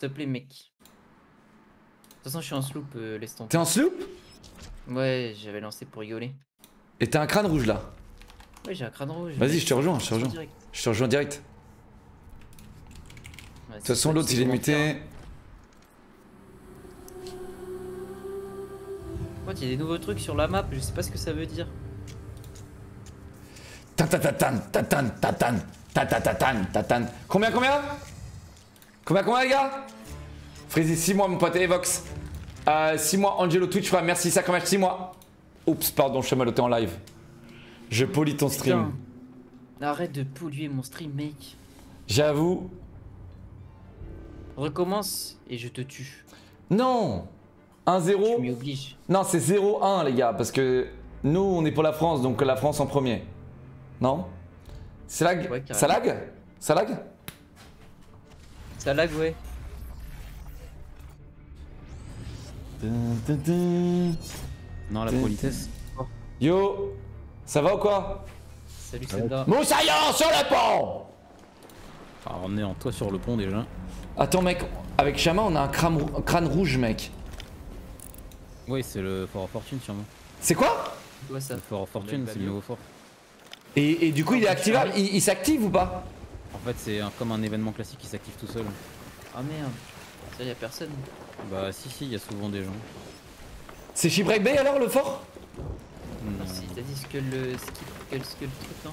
te plaît, mec. De toute façon, je suis en sloop, euh, laisse tomber. T'es en sloop Ouais, j'avais lancé pour rigoler. Et t'as un crâne rouge là. Ouais, j'ai un crâne rouge. Vas-y, je te rejoins, je te rejoins. direct. Je te rejoins direct. De toute façon, l'autre il est muté. il y a des nouveaux trucs sur la map, je sais pas ce que ça veut dire. Tan tan tan tan tan tan tan tan tan tan tan tan tan tan. Combien combien Combien combien les gars? Freezy 6 mois mon pote Evox. 6 mois Angelo Twitch frère merci ça quand même 6 mois. Oups pardon je suis t'es en live. Je polis ton stream. Putain. Arrête de polluer mon stream, mec. J'avoue. Recommence et je te tue. Non Tu 1-0 m'y obliges. Non c'est 0-1 les gars parce que nous on est pour la France donc la France en premier. Non? C'est lag? Ouais. Ça lag? Ça lag? Ça lag, ouais. Non, la politesse. Yo Ça va ou quoi? Salut, Senda. Moussaillon sur le pont Ah, on est en toi sur le pont déjà. Attends mec, avec Chama on a un crâne, rou- crâne rouge mec. Oui, c'est le fort of fortune sûrement. C'est quoi? C'est quoi ça Le fort of fortune, c'est le nouveau fort. et, et du coup il est activable, il, il s'active ou pas? En fait, c'est un- comme un événement classique qui s'active tout seul. Ah merde. Ça, y a personne. Bah, si, si, il y a souvent des gens. C'est Shipwreck Bay alors le fort? Non. Merci, t'as dit ce que le. Ce qui- que le- ce que le truc, non?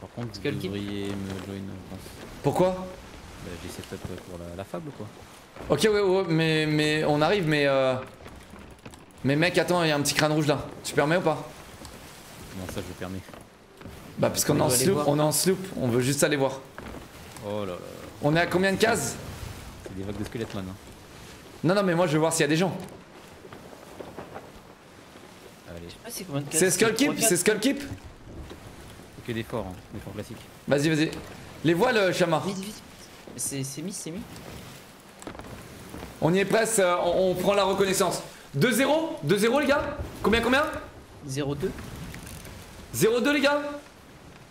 Par contre, vous Skull Kid devriez me join, je pense. Pourquoi? Bah, j'ai setup pour la, la fable quoi. Ok ouais, ouais mais, mais on arrive mais euh... Mais mec attends il y a un petit crâne rouge là, tu permets ou pas? Comment ça, je permets Bah parce qu'on est On en sloop, on est en sloop, on veut juste aller voir. Oh là là, On est à combien de cases? C'est des vagues de squelettes man. Hein. Non non mais moi je veux voir s'il y a des gens. Allez, Ah, c'est Skull Keep C'est Skull Keep? Que des forts, hein, des forts classiques. Vas-y vas-y. Les voiles Chama. Vite, vite. C'est c'est mis, c'est mis. On y est presque, euh, on, on prend la reconnaissance. 2-0 2-0 les gars? Combien combien? 0-2. 0-2 les gars?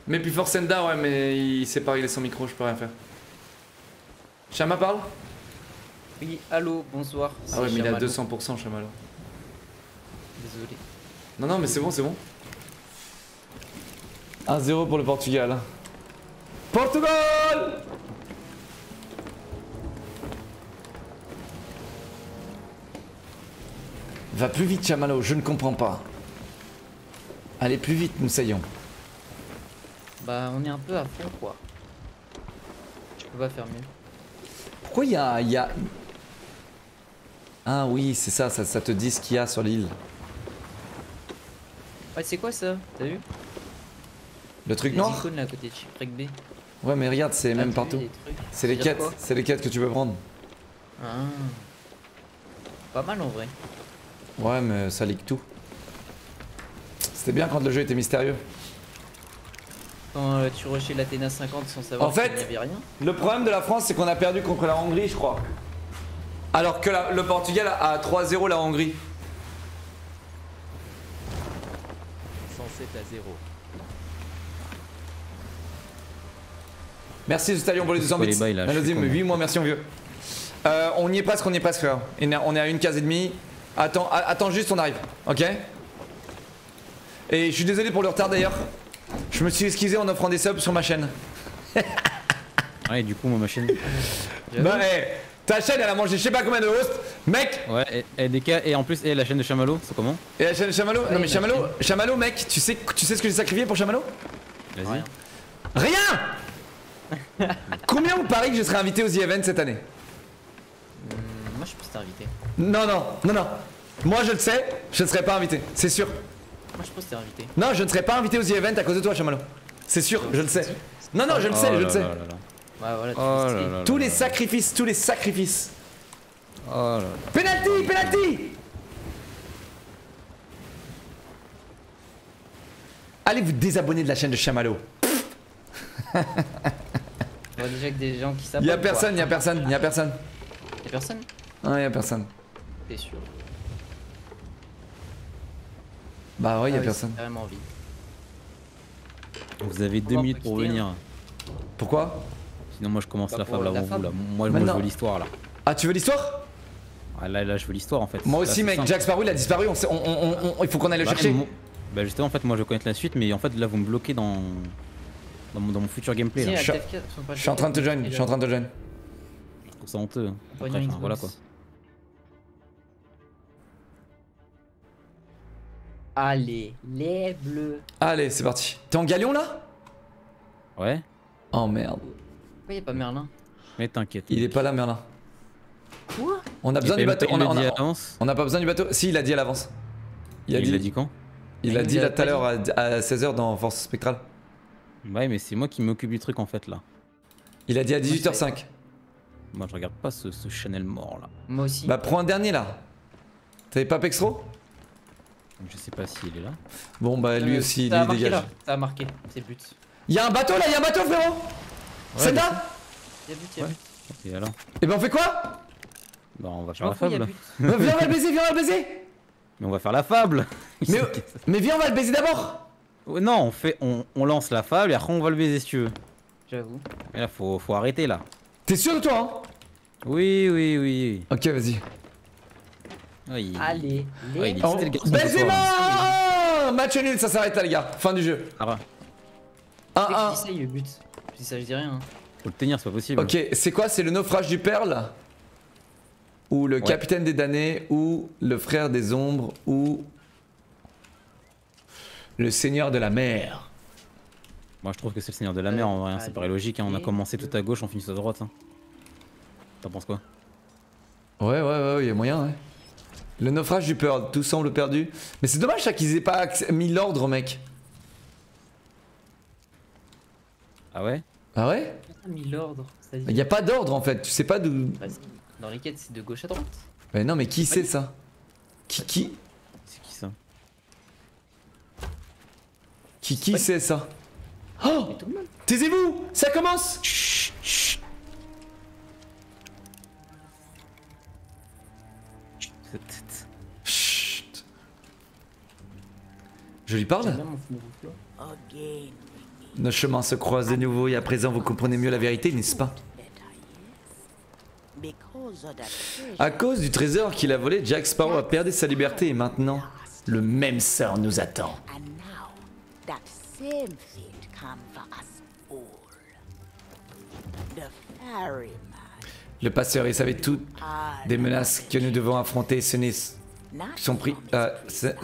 Mais plus fort Senda ouais mais il sait pas régler son micro, je peux rien faire. Chama parle? Oui, allô, bonsoir. Ah ouais mais il a Chamalo. 200% Chama là. Désolé. Non non mais c'est bon c'est bon. 1-0 pour le Portugal. Portugal Va plus vite Chamalo, je ne comprends pas. Allez plus vite Moussaillon. Bah, on est un peu à fond, quoi. Je peux pas faire mieux. Pourquoi il y a, il y a... Ah oui c'est ça, ça, ça te dit ce qu'il y a sur l'île. Ouais, c'est quoi ça? T'as vu? Le truc noir icônes là à côté de Shipwreck B. Ouais mais regarde c'est même partout. C'est les quêtes, c'est les quêtes que tu peux prendre. Ah. Pas mal en vrai. Ouais mais ça leak tout. C'était bien quand le jeu était mystérieux. Quand euh, tu rushais l'Athéna 50 sans savoir En fait- qu'il n'y avait rien. Le problème de la France, c'est qu'on a perdu contre la Hongrie, je crois. Alors que la- le Portugal a 3-0 la Hongrie. 107 à 0. Merci Stallion pour les 200 Pourquoi bits. con, 8 mois, merci mon vieux. Euh, on y est presque, on y est presque frère. On est- On est à une case et demie. Attends, attends juste, on arrive. Ok? Et je suis désolé pour le retard d'ailleurs. Je me suis excusé en offrant des subs sur ma chaîne. Ouais, et du coup, ma machine. J'avoue. Bah, eh, ta chaîne elle a mangé je sais pas combien de hosts. Mec, Ouais, et, et des cas, et en plus, et la chaîne de Chamallow, c'est comment? Et la chaîne Chamallow Non Ouais, mais ma Chamallow, Chamallow mec, tu sais, tu sais ce que j'ai sacrifié pour Chamallow? Vas-y. Rien. Rien Combien vous pariez que je serai invité aux The Event cette année? Hum, moi je peux t'inviter. Non, non, non, non. Moi je le sais, je ne serai pas invité, c'est sûr. Moi je peux t'inviter. Non, je ne serai pas invité aux The Event à cause de toi, Chamallow. C'est sûr, je le sais. Non, non, je le sais, Oh je le sais. Ouais, voilà, tu Oh là là Tous les sacrifices, tous les sacrifices. Oh là là. Penalty, penalty Allez vous désabonner de la chaîne de Chamallow. On voit déjà que des gens qui savent. Y a personne, y a personne, y a personne. Y'a personne? Non, y a personne. T'es sûr? Bah ouais, y a Ah oui, personne. Vous avez deux minutes pour venir. Pourquoi? Sinon, moi, je commence Pas la fable avant vous là. Moi, moi je veux l'histoire là. Ah, tu veux l'histoire? Ah, là, là, je veux l'histoire en fait. Moi aussi, mec. simple. Jack Sparrow, il a disparu. On sait- on- on- on- il faut qu'on aille le Bah, chercher. moi- Bah, justement, en fait, moi je connais la suite, mais en fait, là, vous me bloquez dans. Dans mon, dans mon futur gameplay. Si, Là. Je suis- en train de te join. Je suis en train de te join. Je trouve ça honteux. hein. Après, enfin, voilà quoi. Allez, les bleus. Allez, c'est parti. T'es en galion là? Ouais, Oh merde. Pourquoi y'a pas Merlin? Mais t'inquiète. Il est pas là, Merlin. Quoi? On a besoin du bateau. On a, on dit a- à l'avance. on a pas besoin du bateau. Si, il a dit à l'avance. Il a Il dit. l'a dit quand? Il a Il dit là tout à l'heure à, à 16h dans Force Spectrale. Ouais, mais c'est moi qui m'occupe du truc en fait là. Il a dit à je 18h05. Moi, je regarde pas ce, ce Chanel mort là. Moi aussi. Bah, prends un dernier là. T'avais pas Pextro Je sais pas s'il est là. Bon, bah, lui Euh, aussi, ça a marqué dégage. là. Ça a marqué, c'est but. Y'a un bateau là, y'a un bateau, frérot Ouais, Senda Y'a but, y'a Ouais. but. Et alors Et ben, on fait quoi? Bah, on va faire la fable. Bah, Viens, on va le baiser, viens, on va le baiser Mais on va faire la fable mais, mais viens, on va le baiser d'abord Non, on fait, on, on lance la fable et après on va le baiser si tu veux. J'avoue. Mais là, faut, faut arrêter là. T'es sûr de toi, hein? Oui, oui, oui. oui. Ok, vas-y. Allez, les Oh. Benzema Match nul, ça s'arrête là, les gars. Fin du jeu. Ah, ouais. 1-1. Dès que j'essaye le but. Si ça, je dis rien. hein. Faut le tenir, c'est pas possible. Ok, c'est quoi C'est le naufrage du Perle Ou le Ouais. capitaine des damnés Ou le frère des ombres Ou le seigneur de la mer? Moi, je trouve que c'est le Seigneur de la Mer en vrai. hein, Ça allez. paraît logique. hein, On a commencé tout à gauche, on finit tout à droite. hein. T'en penses quoi? Ouais, ouais, ouais, il y a moyen, ouais. Le naufrage du Pearl, tout semble perdu. Mais c'est dommage ça qu'ils aient pas mis l'ordre, mec. Ah ouais? Ah ouais? Pourquoi mis l'ordre Il y a pas d'ordre en fait, tu sais pas d'où. Dans les quêtes, c'est de gauche à droite. Mais non, mais qui sait ça? Qui qui? C'est qui ça? Qui qui sait ça? Oh! Monde. Taisez-vous! Ça commence. Chut Je lui parle. Nos chemins se croisent de nouveau et à présent vous comprenez mieux la vérité, n'est-ce pas? À cause du trésor qu'il a volé, Jack Sparrow a perdu sa liberté et maintenant, le même sort nous attend. And now, that same fate come for us all. The ferryman Le passeur, il savait tout are des menaces que nous devons affronter. Ce n'est son pri- euh, c'est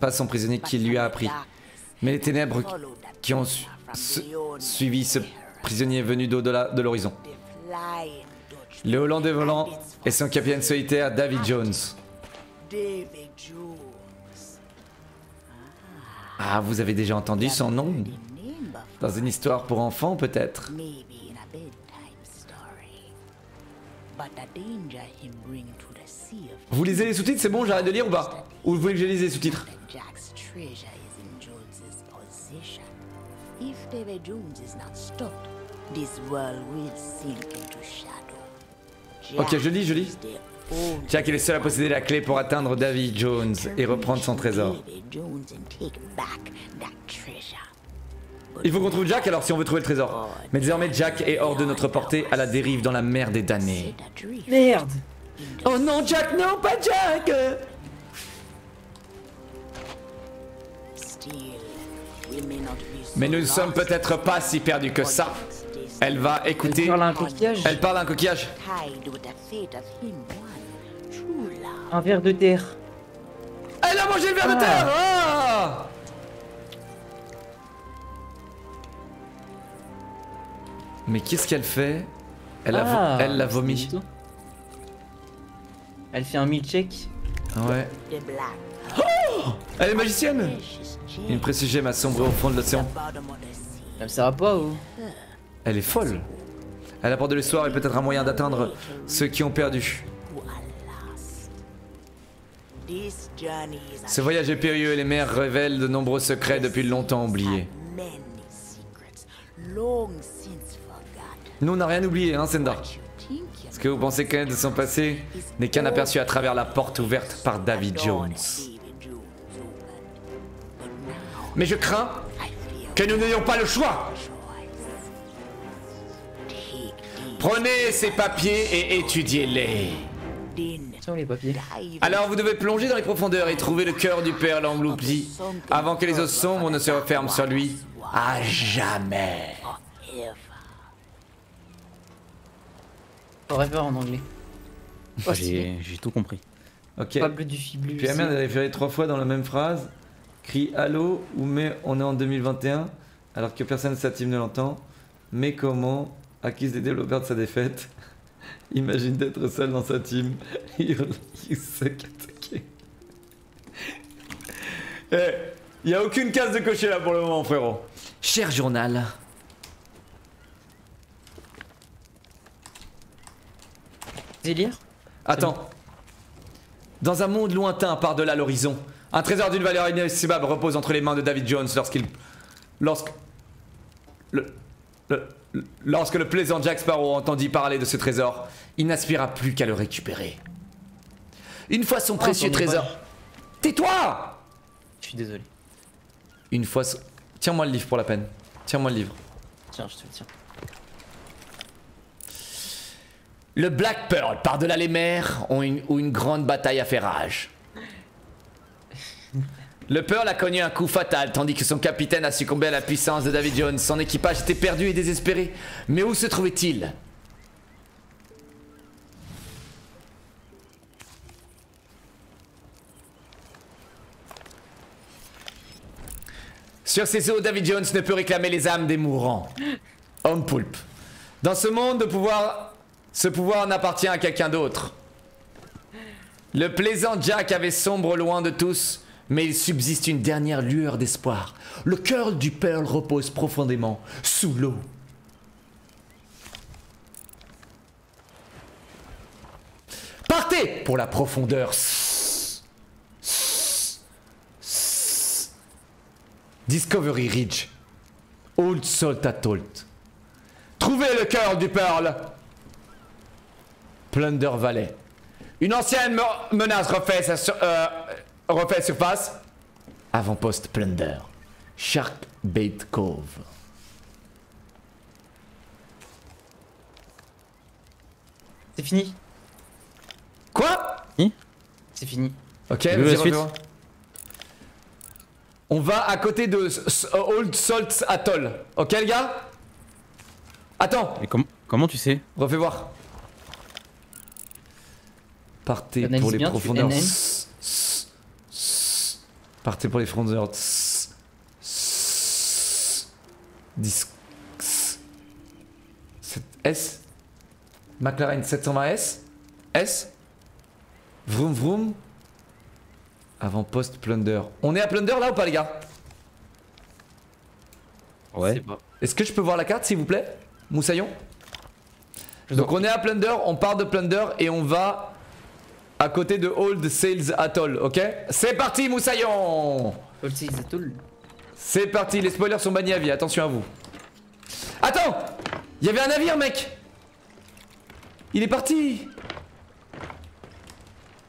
pas son prisonnier qui lui a appris, mais les ténèbres qui ont su- su- suivi ce prisonnier venu d'au-delà de l'horizon. Le Hollandais volant et son capitaine solitaire David Jones. Ah, vous avez déjà entendu son nom Dans une histoire pour enfants peut-être? Vous lisez les sous-titres, c'est bon, j'arrête de lire ou pas? Ou vous voulez que je lise les sous-titres? Jack's treasure is in Jones's possession. If David Jones is not stopped, this world will sink into shadow. Ok, je lis, je lis. is the only Jack est le seul à posséder la clé pour atteindre David Jones et reprendre son trésor. David Jones and take back that treasure. Il faut qu'on trouve Jack alors si on veut trouver le trésor. Mais désormais Jack est hors de notre portée à la dérive dans la mer des damnés. Merde Oh non Jack, non pas Jack Mais nous ne sommes peut-être pas si perdus que ça. Elle va Elle écouter. parle un coquillage Elle parle à un coquillage. true love. Un verre de terre. Elle a mangé le verre de Ah. terre Ah Mais qu'est-ce qu'elle fait? Elle a, vo- Ah, elle l'a vomi. Elle fait un milkshake. Ouais. Black Elle est magicienne Une gem précieuse gemme a sombré au fond de l'océan. Ça me sert à pas ou Elle est folle. Elle apporte de l'histoire et peut-être un moyen d'atteindre ceux qui ont perdu. Ce voyage est périlleux et les mers révèlent de nombreux secrets depuis longtemps oubliés. Nous, on n'a rien oublié, hein, Senda Ce que vous pensez connaître de son passé n'est qu'un aperçu à travers la porte ouverte par David Jones. Mais je crains que nous n'ayons pas le choix Prenez ces papiers et étudiez-les. Les papiers. Alors vous devez plonger dans les profondeurs et trouver le cœur du père englouti avant que les eaux sombres ne se referment sur lui à jamais. forever. En anglais. J'ai tout compris. Ok. Pas bleu du fiblus. Puis la merde, elle a référé trois fois dans la même phrase. Crie allô ou mais on est en 2021 alors que personne de sa team ne l'entend. Mais comment accuse les développeurs de sa défaite? Imagine d'être seul dans sa team. Il il se. Eh, y a aucune case de cocher là pour le moment, frérot. Cher journal. Délire? Attends. Dans un monde lointain par-delà l'horizon, un trésor d'une valeur inestimable repose entre les mains de David Jones lorsqu'il. Lorsque. Le, le- lorsque le plaisant Jack Sparrow entendit parler de ce trésor, il n'aspira plus qu'à le récupérer. Une fois son précieux ai pas. trésor. Tais-toi Je suis désolé. Une fois son. Tiens-moi le livre pour la peine. Tiens-moi le livre. Tiens, je te le tiens. Le Black Pearl, par-delà les mers, ont une, où une grande bataille a fait rage. Le Pearl a connu un coup fatal, tandis que son capitaine a succombé à la puissance de David Jones. Son équipage était perdu et désespéré. Mais où se trouvait-il? Sur ces eaux, David Jones ne peut réclamer les âmes des mourants. Homme poulpe. Dans ce monde de pouvoir, ce pouvoir n'appartient à quelqu'un d'autre. Le plaisant Jack avait sombre loin de tous, mais il subsiste une dernière lueur d'espoir. Le cœur du Pearl repose profondément sous l'eau. Partez pour la profondeur. Discovery Ridge. Old Salt Atoll. Trouvez le cœur du Pearl. Plunder Valley. Une ancienne me- menace refait, sa euh, refait surface. Avant-poste Plunder. Shark Bait Cove. C'est fini. Quoi? C'est fini. Ok, vas-y, la suite. On va à côté de S- S- Old Salt Atoll. Ok, les gars? Attends, Mais com- comment tu sais? Refais voir. Partez pour les bien, tu profondeurs. NN. S- s- s- Partez pour les profondeurs. S- s- McLaren 720S S. Vroom vroom. Avant-poste Plunder. On est à Plunder là ou pas les gars? Ouais. Est-ce que je peux voir la carte s'il vous plaît? Moussaillon? Donc on est à Plunder, on part de Plunder et on va à côté de Old Sales Atoll, ok? C'est parti Moussaillon All Sails Atoll. C'est parti, les spoilers sont bannis à vie, attention à vous. Attends Il y avait un navire mec Il est parti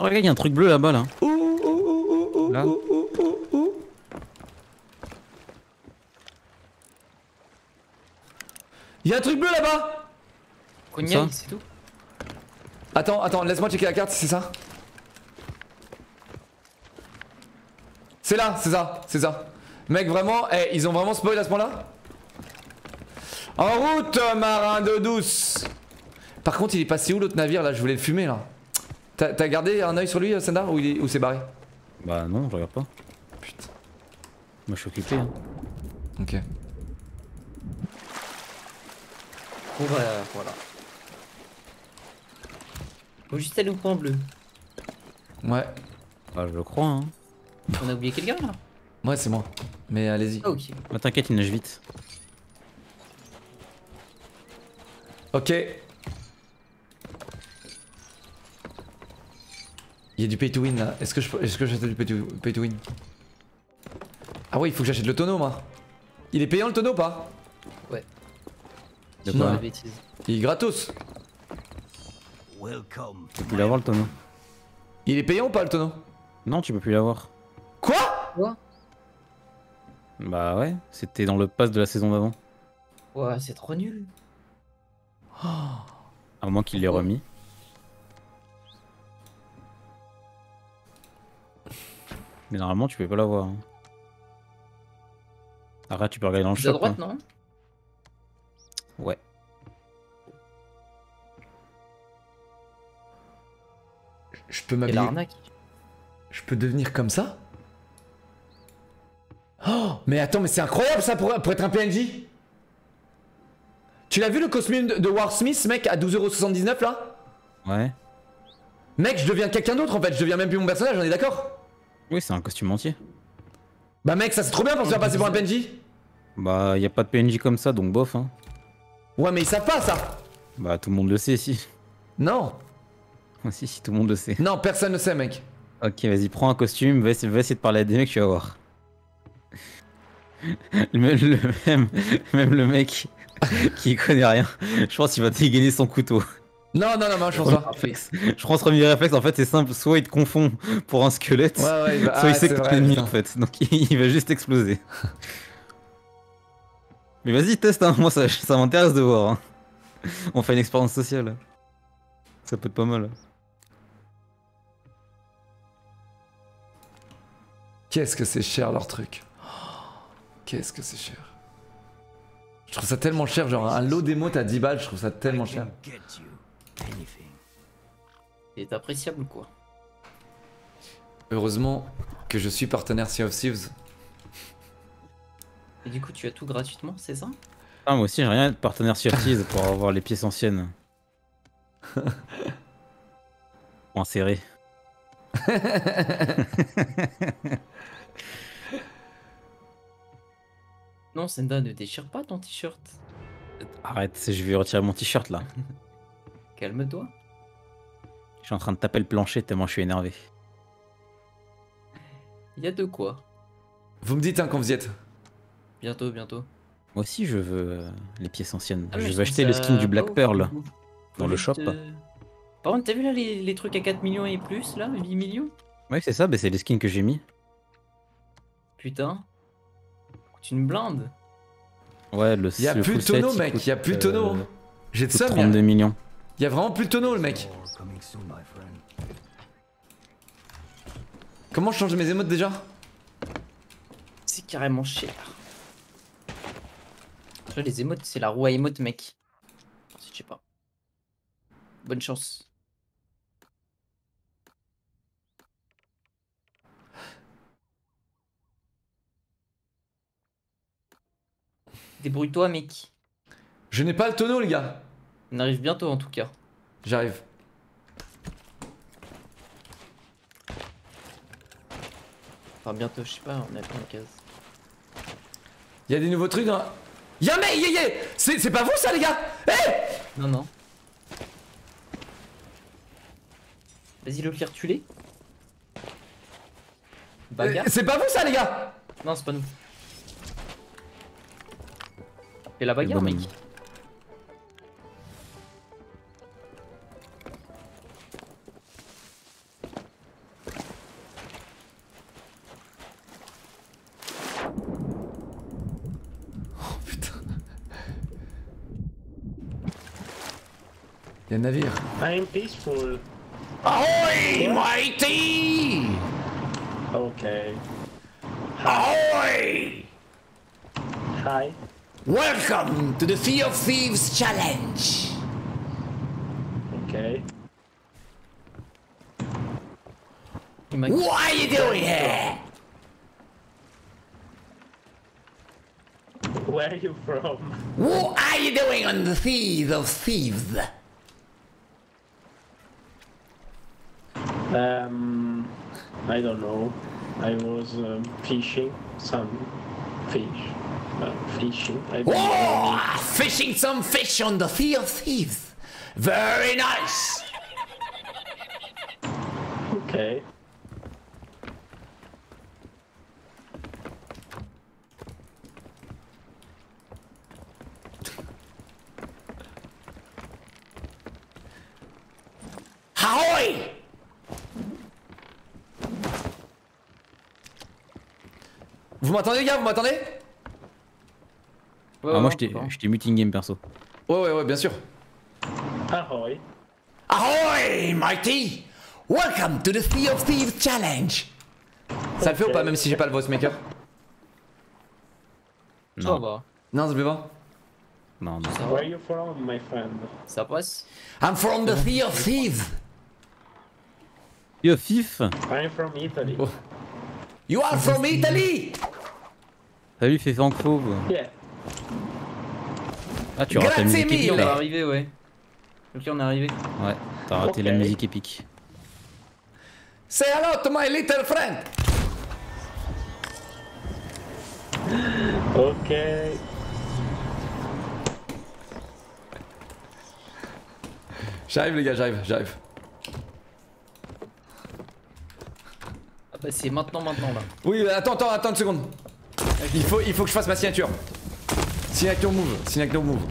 Oh, regarde, il y a un truc bleu là-bas là. Ouh, ouh, ouh, Là. Il y a un truc bleu là-bas Cognac, ça c'est tout. Attends, attends, laisse-moi checker la carte si c'est ça. C'est là, c'est ça, c'est ça. Mec, vraiment, eh, ils ont vraiment spoil à ce point-là En route, marin d'eau douce Par contre, il est passé où l'autre navire là? Je voulais le fumer là. T'as gardé un œil sur lui, Sandar, ou il est- ou c'est barré? Bah non, je regarde pas. Putain. Moi je suis occupé. Hein. Ok. Bon bah voilà. Faut juste aller au point bleu. Ouais, Bah je le crois. Hein. On a oublié quelqu'un là? Ouais, c'est moi. Mais allez-y. Ah ok. Bah, T'inquiète, il nage vite. Ok. Il y a du pay to win là. Est-ce que je peux- est-ce que j'achète du pay to, pay to win Ah ouais, il faut que j'achète le tonneau moi. Il est payant le tonneau ou pas? Ouais. De quoi la bêtise. Il est gratos. Tu peux plus l'avoir le tonneau. Il est payant ou pas le tonneau? Non, tu peux plus l'avoir. Quoi? Quoi? Bah ouais, c'était dans le pass de la saison d'avant. Ouais, c'est trop nul. À moins qu'il l'ait remis. Mais normalement, tu peux pas l'avoir. hein. Arrête, tu peux regarder dans le shop. droite, hein. non? Ouais. Je peux m'habiller. Je peux devenir comme ça? Oh Mais attends, mais c'est incroyable ça pour, pour être un PNJ Tu l'as vu le costume de, de War Smith, mec, à 12,79€ là? Ouais. Mec, je deviens quelqu'un d'autre en fait, je deviens même plus mon personnage, on est d'accord? Oui, c'est un costume entier. Bah mec, ça c'est trop bien pour se faire passer pour un PNJ Bah, y a pas de PNJ comme ça, donc bof. Hein. Ouais, mais ils savent pas ça Bah, tout le monde le sait, si. Non si, si, tout le monde le sait. Non, personne ne sait, mec. Ok, vas-y, prends un costume, va essayer, va essayer de parler à des mecs, tu vas voir. Le- même, même le mec qui connaît rien, je pense qu'il va dégainer son couteau. Non, non, non, non, je pense pas. Je pense premier réflexe, en fait, c'est simple. Soit il te confond pour un squelette, Ouais, ouais, il va... soit ah, il sait c'est que t'es vrai, ennemi en fait. Donc il va juste exploser. Mais vas-y, teste, hein. moi ça, ça m'intéresse de voir. hein. On fait une expérience sociale. Ça peut être pas mal. Qu'est-ce que c'est cher leur truc Qu'est-ce que c'est cher Je trouve ça tellement cher, genre un lot d'émotes à 10 balles, je trouve ça tellement cher. C'est appréciable, quoi? Heureusement que je suis partenaire Sea of Thieves. Et du coup, tu as tout gratuitement, c'est ça? Ah, moi aussi, j'ai rien de partenaire surprise pour avoir les pièces anciennes. Pour insérer. Non, Senda, ne déchire pas ton t-shirt. Arrête, je vais retirer mon t-shirt là. Calme-toi. Je suis en train de taper le plancher tellement je suis énervé. Il y a de quoi. Vous me dites hein, quand vous y êtes. Bientôt, bientôt. Moi aussi, je veux euh, les pièces anciennes. Ah, je veux acheter le skin du Black Pearl dans le shop. euh, Par contre, t'as vu là les, les trucs à 4 millions et plus, là 8 millions Ouais, c'est ça, bah, c'est les skins que j'ai mis. Putain. C'est une blinde. Ouais, le Il y a plus de tonneau, mec, coûte, il y a plus de tonneau. J'ai de coûte somme. 32 millions. Il y a vraiment plus de tonneau, le mec. Comment je change mes émotes déjà? C'est carrément cher. Les émotes, c'est la roue à émotes, mec. Je sais pas. Bonne chance. Débrouille-toi, mec. Je n'ai pas le tonneau, les gars. On arrive bientôt, en tout cas. J'arrive. Enfin, bientôt, je sais pas, on est à combien de cases Il y a des nouveaux trucs dans. Y'a mais yé yé C'est c'est pas vous ça, les gars Eh Non, non. Vas-y, le clair, tu l'es Bagarre C'est pas vous ça, les gars Non, c'est pas nous. Fais la bagarre, mec. mec. Putain. Il y a un navire. I'm peaceful. Ahoy, matey Okay. Ahoy Hi. Welcome to the Sea of Thieves Challenge Okay. Il m'a- What are you doing here Where are you from? What are you doing on the Sea of Thieves Um, I don't know. I was um, fishing some fish. Fishing. Oh, fishing some fish on the Sea of Thieves. Very nice. Okay. Ahoy! Vous m'entendez gars? Vous m'entendez Ouais, Ah, ouais, moi, t'ai muting game perso. Ouais ouais ouais bien sûr. Ahoy. Ahoy, Mighty! Welcome to the Sea of Thieves Challenge! Ça le fait ou pas, même si j'ai pas le voice maker? Ça Non, va. Non, ça le fait pas? non, non. Ça Where va. are you from, my friend? Ça passe. I'm from the Sea of Thieves! Yo, Fif I'm from Italy. Oh. You are from Italy! Salut, fauve. Yeah. Ah, tu rates la musique Ok, épique on est arrivé, ouais. Ok, on est arrivé. Ouais, t'as raté la Ok. musique épique. Say hello to my little friend! Okay. J'arrive les gars, j'arrive, j'arrive. Ah bah c'est maintenant, maintenant là. Oui, attends, attends, attends une seconde. Il faut, il faut que je fasse ma signature. Signature move, signature move.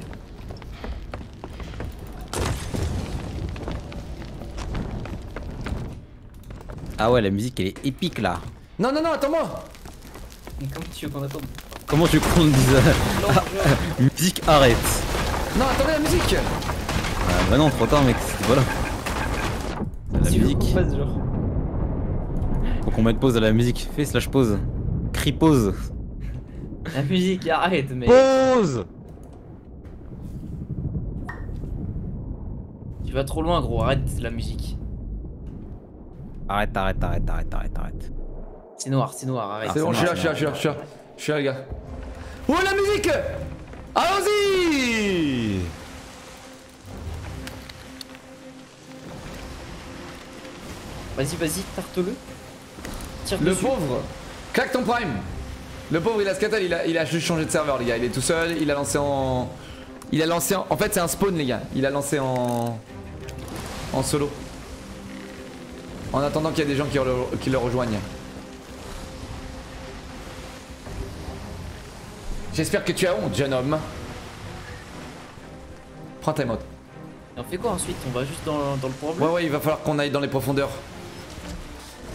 Ah ouais, la musique elle est épique là. Non, non, non, attends-moi! Mais comment tu veux qu'on attende? Comment tu veux qu'on te dise Non, je- Musique arrête. Non, attendez la musique! Ah, bah non, trop tard mec, c'était voilà. La musique. genre. Faut qu'on mette pause à la musique. Fais slash pause. Crie pause. La musique, arrête, mais. Pause Tu vas trop loin, gros, arrête la musique. Arrête, arrête, arrête, arrête, arrête, arrête. C'est noir, c'est noir, arrête. C'est bon, je suis là, je suis là, je suis là, je suis là. Je suis là, les gars. Oh, la musique! Allons-y! Vas-y, vas-y, tarte-le. Tire Le dessus. pauvre! Claque ton prime! Le pauvre, il a scatal, il a, il a juste changé de serveur, les gars. Il est tout seul, il a lancé en. Il a lancé en. En fait, c'est un spawn, les gars. Il a lancé en. En solo. En attendant qu'il y a des gens qui le, qui le rejoignent. J'espère que tu as honte, jeune homme. Prends ta mode. Et on fait quoi ensuite? On va juste dans, dans le problème Ouais, ouais, il va falloir qu'on aille dans les profondeurs.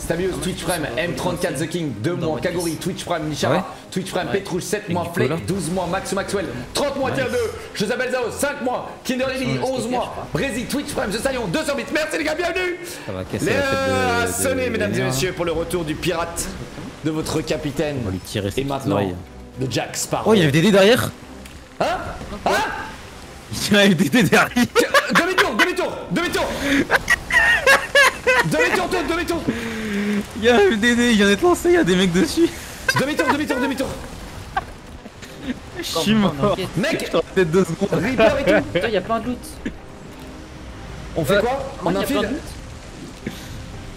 Stabios, Ah, Twitch Prime, qu'on va M34 The King, 2 dans mois, Kagori. Twitch Prime, Nishara, Ouais. Twitch Prime, Ouais. Petrouche, 7 mois, Flake, là. 12 mois, Maxo Maxwell, 30 mois, tier 2, Josabel Zao, 5 mois, Kinder Lily, Sur le 11 sticker, mois, Brésil, Twitch Prime, The Scion, 200 bits, merci les gars, bienvenue de. a sonné, mesdames et messieurs, pour le retour du pirate de votre capitaine. On lui tirer Et maintenant, de Jack Sparrow. Oh, il y avait des dés derrière Hein Hein Il y avait des dés derrière Demi-tour, demi-tour, demi-tour Demi-tour, tour, demi-tour Il y avait des dés, il vient d'être lancé, il y a des mecs dessus Demi-tour, demi-tour, demi-tour Je suis mort. Mec, Je t'aurais peut-être deux secondes Reaper et tout Putain, y'a plein de loot. On fait quoi Moi, On y a loot.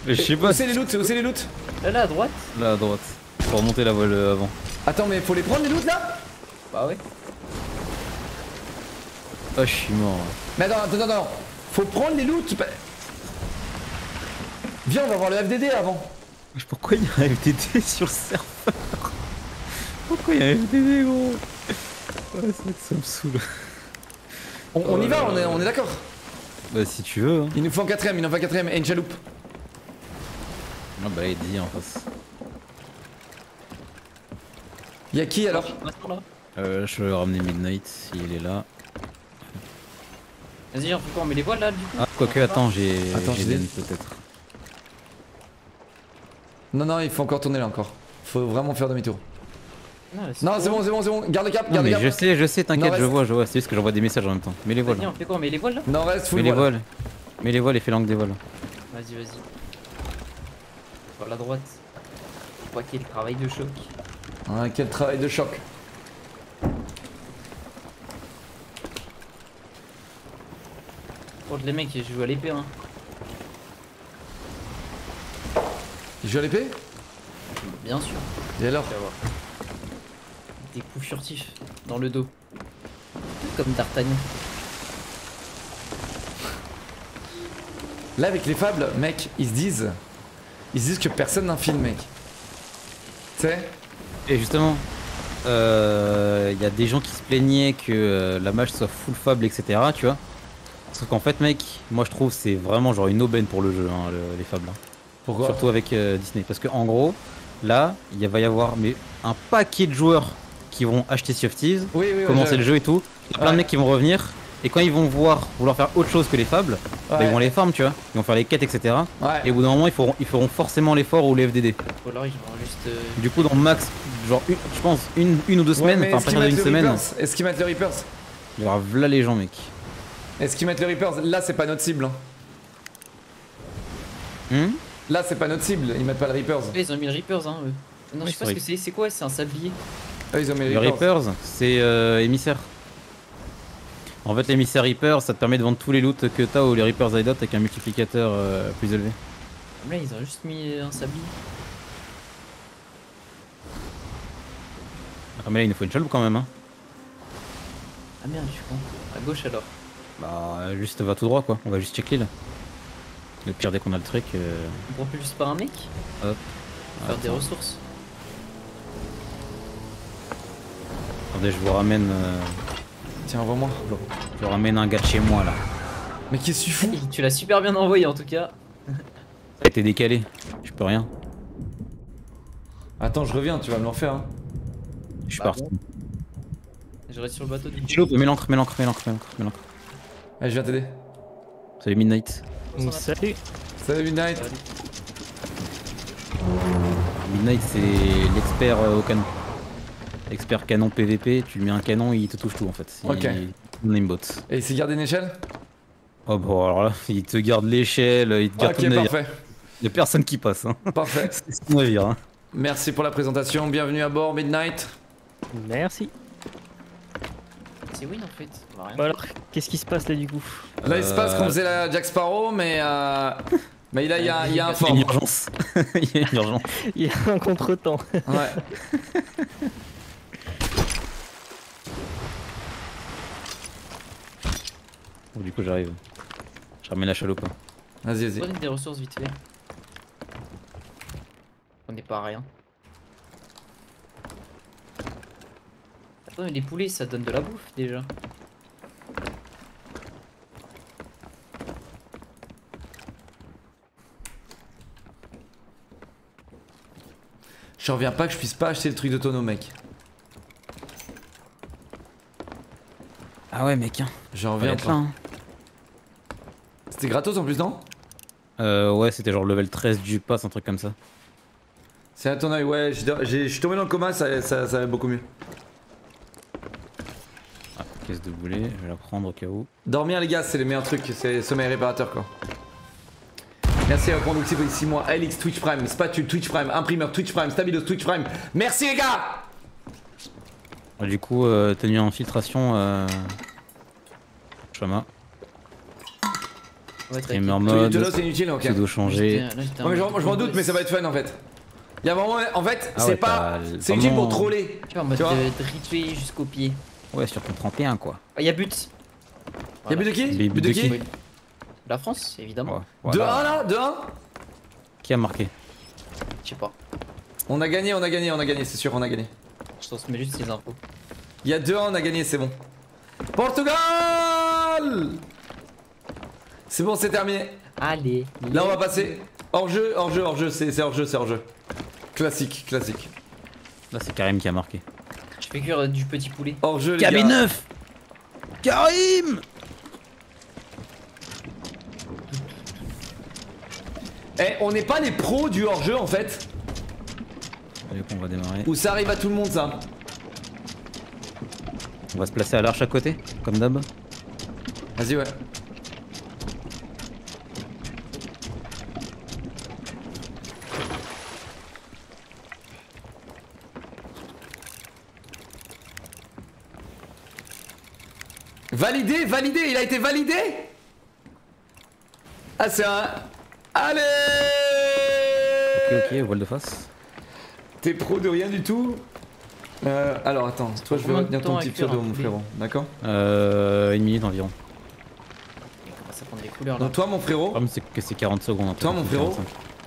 Je sais Où pas c'est les loots Où c'est les loots Là, là, à droite. Là à droite. Faut remonter la voile euh, avant. Attends, mais faut les prendre les loots là Bah ouais. Oh, je suis mort. Mais attends, attends, attends, attends. Faut prendre les loots Viens, on va voir le FDD avant. Pourquoi il y a un FDD sur le serveur Pourquoi il y a un FDD gros Ouais, ça, ça me saoule. On, on y va, on est, on est d'accord. Bah si tu veux. Hein. Il nous faut un quatrième, il nous faut un quatrième et une chaloupe. Ah bah il dit en face. Y'a qui alors là. Euh, je vais ramener Midnight s'il est là. Vas-y, on fait quoi On met les voiles là, du coup Ah quoique attends j'ai Attends, j'ai peut-être. Non, non, il faut encore tourner là encore. Faut vraiment faire demi-tour. Non, Non, c'est bon, c'est bon, c'est bon. Garde le cap, Non garde mais le je sais, je sais, t'inquiète, je vois, je vois, c'est juste que j'envoie des messages en même temps. Mets les voiles. On fait quoi met les voiles là? Nord-est, full Mets les voile. voiles. Mets les voiles et fais l'angle des voiles. Vas-y, vas-y. Par la droite. Pas qu'il y ait le travail de choc. Ah, quel travail de choc. Oh, les mecs, je joue à l'épée, hein. Il joue à l'épée? Bien sûr. Et alors? Tu. Des coups furtifs dans le dos. Comme D'Artagnan. Là, avec les fables, mec, ils se disent. Ils se disent que personne n'en filme, mec. Tu sais? Et justement, euh, il y a des gens qui se plaignaient que euh, la mage soit full fable, etc. Tu vois Sauf qu'en fait, mec, moi je trouve c'est vraiment genre une aubaine pour le jeu, hein, le- les fables. hein. Pourquoi Surtout avec euh, Disney. Parce que en gros, là, il va y avoir mais, un paquet de joueurs qui vont acheter Sea of Thieves, Oui, oui, oui. commencer je- le jeu et tout. Il y a plein Ouais. de mecs qui vont revenir Et quand ils vont voir vouloir faire autre chose que les fables, bah, ils vont les farm, tu vois. Ils vont faire les quêtes, etc. Ouais. Et au bout d'un moment, ils feront, ils feront forcément l'effort ou les FDD. Ils juste. euh, Du coup, dans max, genre, une- je pense, une, une ou deux semaines, enfin, mettent d'une semaine, Reapers? Est-ce qu'ils mettent le Reapers? il y aura là les gens, mec. Est-ce qu'ils mettent le Reapers? Là, c'est pas notre cible. hein. Hmm? Là, c'est pas notre cible. Ils mettent pas le Reapers. Ils ont mis le Reapers, hein, eux. Non, Oui, je sais pas ce que c'est. C'est quoi C'est un sablier? Eux, ils ont mis Le le Reapers. C'est euh, émissaire. En fait, l'émissaire Reaper, ça te permet de vendre tous les loots que t'as ou les Reapers Hideout avec un multiplicateur euh, plus élevé. Là, ils ont juste mis un sablier. Ah, mais là, il nous faut une chaloupe quand même, hein. Ah merde, je suis con. À gauche alors. Bah, juste va tout droit, quoi. On va juste check l'île. Le pire, dès qu'on a le truc. euh, On prend plus juste par un mec Hop. Faire des ressources. Attendez, je vous ramène. euh, Tiens, envoie-moi. Je vous ramène un gars de chez moi là. Mais qu'est-ce que tu fous? Tu l'as super bien envoyé en tout cas. Ça a été décalé. Je peux rien. Attends, je reviens, tu vas me l'en faire. Hein. Je suis Bah parti. Je reste sur le bateau du coup. Chaloupe, mets l'encre, mets l'encre, mets l'encre, mets l'encre, mets l'encre. Allez, je viens t'aider. Salut Midnight. Salut. Salut Midnight. Midnight, c'est l'expert euh, au canon. Expert canon PVP, tu lui mets un canon, il te touche tout en fait. Il- Ok. A une bot. Et il s'est gardé une échelle? Oh bon, alors là, il te garde l'échelle, il te garde Ok, le navire. parfait. Il y a personne qui passe. Hein. Parfait. C'est son navire. Hein. Merci pour la présentation. Bienvenue à bord, Midnight. Merci. C'est win en fait. On va rien. Bon alors, qu'est-ce qui se passe là du coup? Là, il se passe Euh, qu'on faisait la Jack Sparrow, mais. Euh... Mais là, il y a, il y a un Il y a fort. une urgence. il y a une urgence. Il y a un contretemps. Ouais. Bon, du coup, j'arrive. Je ramène la chaloupe. hein. Vas-y, vas-y. Des ressources vite fait. On n'est pas à rien. Attends, mais les poulets ça donne de la bouffe déjà. Je reviens pas que je puisse pas acheter le truc de tonneau, mec. Ah ouais, mec. Hein. J'en reviens pas. hein. C'était gratos en plus, non? Euh, ouais, c'était genre level 13 du pass, un truc comme ça. C'est à ton oeil, ouais. Je suis tombé dans le coma, ça, ça, ça va beaucoup mieux. Caisse de boulet, je vais la prendre au cas où. Dormir, les gars, c'est le meilleur truc. C'est sommeil réparateur, quoi. Merci à Conductif pour les 6 mois. Alix, Twitch Prime. Spatule, Twitch Prime. Imprimeur, Twitch Prime. Stabilos, Twitch Prime. Merci, les gars du coup, euh, tenue infiltration. Euh... Chama. Ouais, Streamer mode. C'est inutile, ok. Pseudo changer. là, j'étais Ouais, mais en je, m'en doute, mais ça va être fun en fait. Il y a vraiment. En fait, Ah c'est ouais, pas. t'as C'est utile pour troller. Tu vois, en mode de, de rituer jusqu'au pied. Ouais, sur ton 31 quoi. Ah, y'a but Y'a but de qui But But de de qui qui La France, évidemment. Ouais, De voilà. 1 là De 1 Qui a marqué Je sais pas. On a gagné, on a gagné, on a gagné, c'est sûr, on a gagné. Je transmets juste les infos. Il y a 2-1, on a gagné, c'est bon. Portugal C'est bon, c'est terminé. Allez. Là, on va passer hors jeu, hors jeu, hors jeu, c'est c'est hors jeu, c'est hors jeu. Classique, classique. Là, c'est Karim qui a marqué. Je fais cuire du petit poulet. Hors jeu, les gars. KB9 Karim Eh, on n'est pas les pros du hors jeu en fait. Allez, on va démarrer. Ou ça arrive à tout le monde ça. On va se placer à l'arche à côté, comme d'hab. Vas-y, ouais. Validé, validé, il a été validé Ah c'est un... Allez Ok, ok, voile de face. T'es pro de rien du tout euh, Alors attends, toi je vais retenir ton petit pseudo mon frérot, d'accord Euh, une minute environ. Il commence à prendre des couleurs là. Donc toi mon frérot, problème, c'est que c'est 40 secondes. Toi, mon comme frérot 45.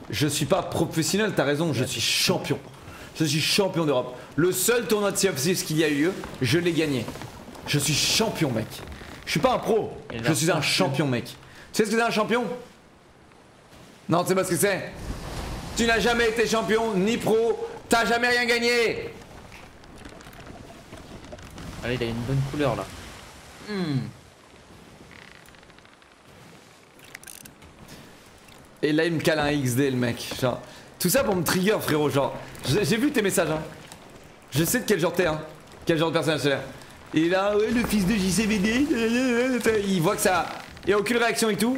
Je suis pas professionnel, t'as raison, je suis champion. Je suis champion d'Europe. Le seul tournoi de Thieves qu'il y a eu lieu, je l'ai gagné. Je suis champion, mec. Je suis pas un pro. Je suis un champion, mec. Tu sais ce que c'est un champion? Non, tu sais pas ce que c'est? Tu n'as jamais été champion, ni pro. T'as jamais rien gagné. Allez, il a une bonne couleur, là. Hmm. Et là, il me cale un XD, le mec. Genre, tout ça pour me trigger, frérot. Genre, j'ai vu tes messages, hein. Je sais de quel genre t'es, hein. Quel genre de personnage t'es. Et là, ouais, le fils de JCVD, euh, il voit que ça. Il y a aucune réaction et tout.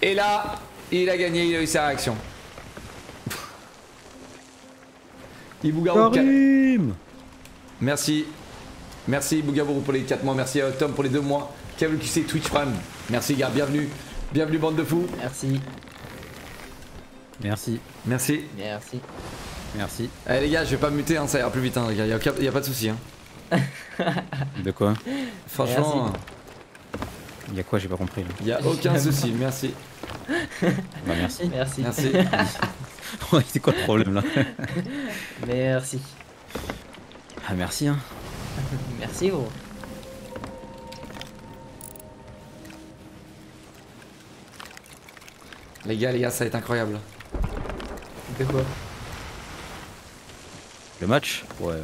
Et là, il a gagné, il a eu sa réaction. Il. Karim Merci. Merci Bougabourou pour les 4 mois. Merci à Tom pour les 2 mois. Cable QC Twitch Prime. Merci gars, bienvenue. Bienvenue bande de fous. Merci, Merci, Merci. merci. merci. Allez les gars, je vais pas muter, hein, ça ira plus vite, hein, les gars. Y a, y a pas de souci. Hein. De quoi Franchement, Il y a quoi J'ai pas compris là. il y a aucun souci. Merci. Bah merci. Merci. Merci. Ouais, c'est quoi le problème là Merci. Ah merci hein. Merci gros. les gars, les gars, ça va être incroyable. De quoi Le match? Ouais, ouais.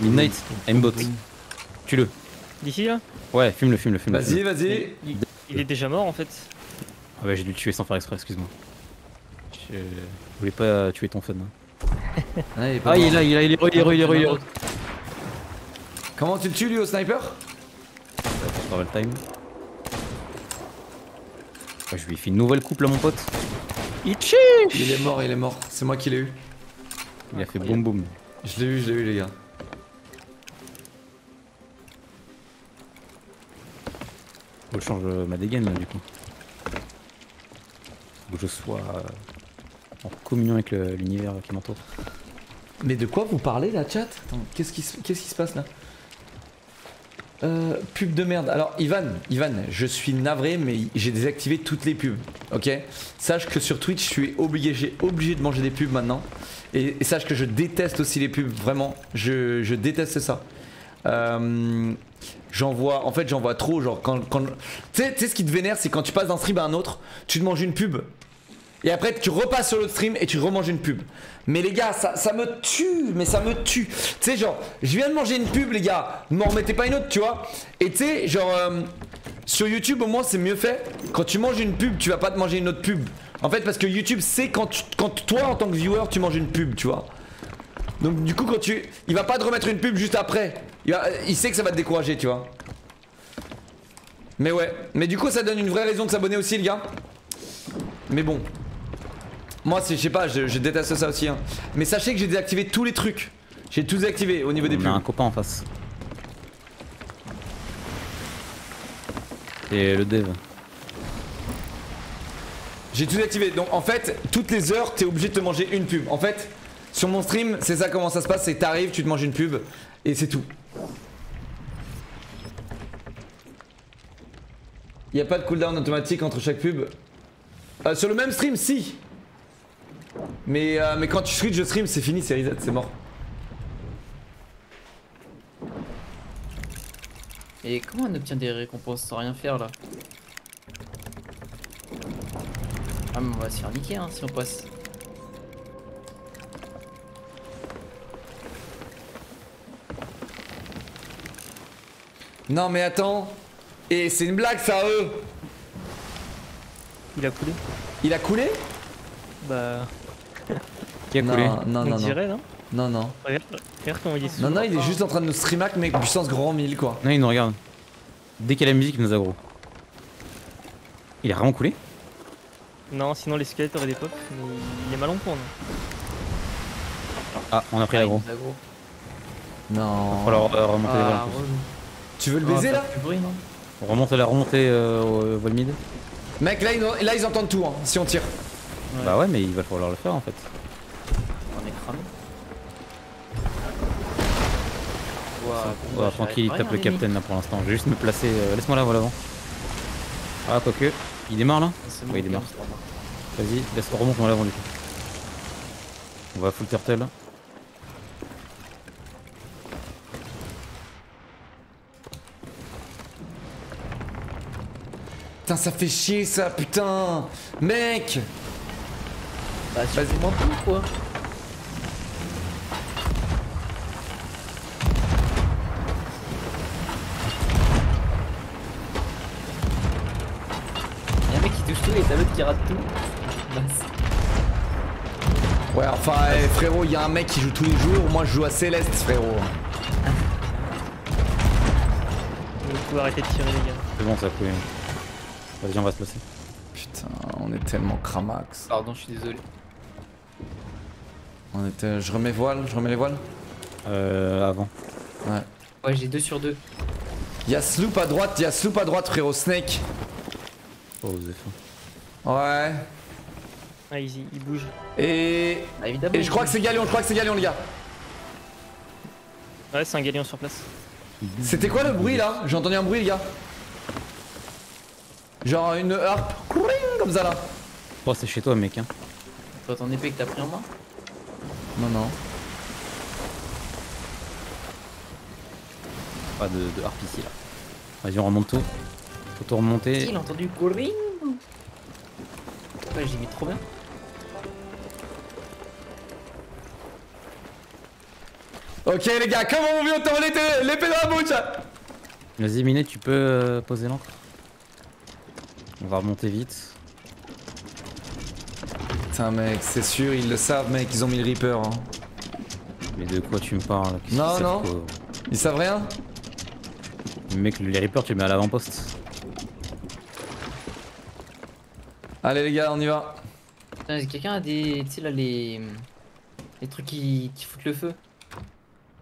Midnight, aimbot. Tue-le. D'ici là? Ouais, fume-le, fume-le, fume-le. Vas-y, vas-y. il, il est déjà mort en fait. Ah ouais, j'ai dû le tuer sans faire exprès, excuse-moi. Je voulais pas tuer ton fun. hein. Ah, il est Ah, il est là, il est là, il est il est il est il. Comment tu le tues lui au sniper? Pas time. Ouais, je lui ai fait une nouvelle coupe là, mon pote. Itchy Il est mort, il est mort. C'est moi qui l'ai eu. Il a fait boum boum. Je l'ai eu, je l'ai eu, les gars. Faut je change ma dégaine là, du coup. Faut que je sois euh, en communion avec l'univers qui m'entoure. Mais de quoi vous parlez là, chat? Qu'est-ce qui, se- passe là? Euh, pub de merde. Alors, Ivan, Ivan, je suis navré, mais j'ai désactivé toutes les pubs. Ok? Sache que sur Twitch, je suis obligé, j'ai obligé de manger des pubs maintenant. Et, sache que je déteste aussi les pubs, vraiment. Je déteste ça. Euh, j'en vois, en fait, j'en vois trop. Genre, quand. tu sais, ce qui te vénère, c'est quand tu passes d'un stream à un autre, tu te manges une pub. Et après, tu repasses sur l'autre stream et tu remanges une pub. Mais les gars, ça, ça me tue, mais ça me tue. Tu sais, genre, je viens de manger une pub, les gars. Ne m'en remettez pas une autre, tu vois. Et tu sais, genre, euh, sur YouTube, au moins, c'est mieux fait. Quand tu manges une pub, tu vas pas te manger une autre pub. En fait, parce que YouTube sait quand, tu- quand toi, en tant que viewer, tu manges une pub, tu vois. Donc, du coup, quand tu. Il va pas te remettre une pub juste après. Il, va- il sait que ça va te décourager, tu vois. Mais ouais. Mais du coup, ça donne une vraie raison de s'abonner aussi, les gars. Mais bon. Moi, c'est- je sais pas, je, je déteste ça aussi. Hein. Mais sachez que j'ai désactivé tous les trucs. J'ai tout désactivé au niveau des On pubs. a un copain en face. Et le dev. J'ai tout désactivé. Donc en fait, toutes les heures, t'es obligé de te manger une pub. En fait, sur mon stream, c'est ça comment ça se passe. C'est t'arrives, tu te manges une pub et c'est tout. Il a pas de cooldown automatique entre chaque pub. Euh, sur le même stream, si. Mais, euh, mais quand tu switch de stream, c'est fini, c'est reset, c'est mort. Et comment on obtient des récompenses sans rien faire là? Ah mais on va se faire niquer hein, si on passe. Non mais attends. Et c'est une blague ça, eux. Il a coulé Il a coulé? Bah, Qui a non, coulé? Non, on non, non, dirait, non non, non. Regarde, regarde comment il est Non, non, il est juste en train de nous streamac, mais puissance grand 1000 quoi. Non, il nous regarde. Dès qu'il y a la musique, il nous aggro. Il a vraiment coulé? Non, sinon les squelettes auraient des pop, mais il est mal en point. non Ah, on a pris Ah, l'aggro. il nous aggro. Non. Faut alors euh, remonter les voiles. Ah. Tu veux le On baiser faire là bruit non Remonter la remontée euh, au voile mid Mec, là ils, là ils entendent tout hein, si on tire. Ouais. Bah ouais, mais il va falloir le faire en fait. On est cramé. Bon, Ouais, bah, tranquille, il tape le captain là pour l'instant. Je vais juste me placer. euh, Laisse-moi là, voilà avant. Ah, quoique. Il démarre là. C'est Oui, bon, il démarre. Vas-y, laisse remonte-moi l'avant du coup. On va full turtle. Ça fait chier ça, putain Mec Bah, vas-y, moi tout quoi Y'a un mec qui touche tout et t'as l'autre qui rate tout. Ouais, enfin, eh, frérot, y'a un mec qui joue tous les jours, moi je joue à Céleste, frérot. Vous pouvez arrêter de tirer, les gars. C'est bon, ça couille. Vas-y, on va se placer. Putain, on est tellement cramax. Pardon, je suis désolé. On était. Je remets voile, je remets les voiles. Euh, avant. Ouais. Ouais, j'ai 2 sur 2. Y'a Sloop à droite, y'a Sloop à droite, frérot. Snake. Oh, vous avez faim. Ouais. Ah, il, il bouge. Et. Ah, évidemment. Et je crois que c'est Galion, je crois que c'est Galion, les gars. Ouais, c'est un galion sur place. C'était quoi le bruit là? J'ai entendu un bruit, les gars. Genre une harpe. Couring, Comme ça là. Oh, c'est chez toi, mec. Hein. Toi, ton épée que t'as pris en main Non, non. Pas de, de harpe ici, là. Vas-y, on remonte tout. Faut tout remonter. Il a entendu courir Ouais, j'ai mis trop bien. Ok, les gars, comment on vit autant L'épée dans la bouche Vas-y, Minet, tu peux euh, poser l'encre. On va remonter vite. Putain, mec, c'est sûr, ils le savent, mec, ils ont mis le Reaper. Hein. Mais de quoi tu me parles? Non, non. Ils savent rien Mec, les Reapers, tu les mets à l'avant-poste. Allez, les gars, on y va. Quelqu'un a des. Tu sais là, les. Les trucs qui, qui foutent le feu?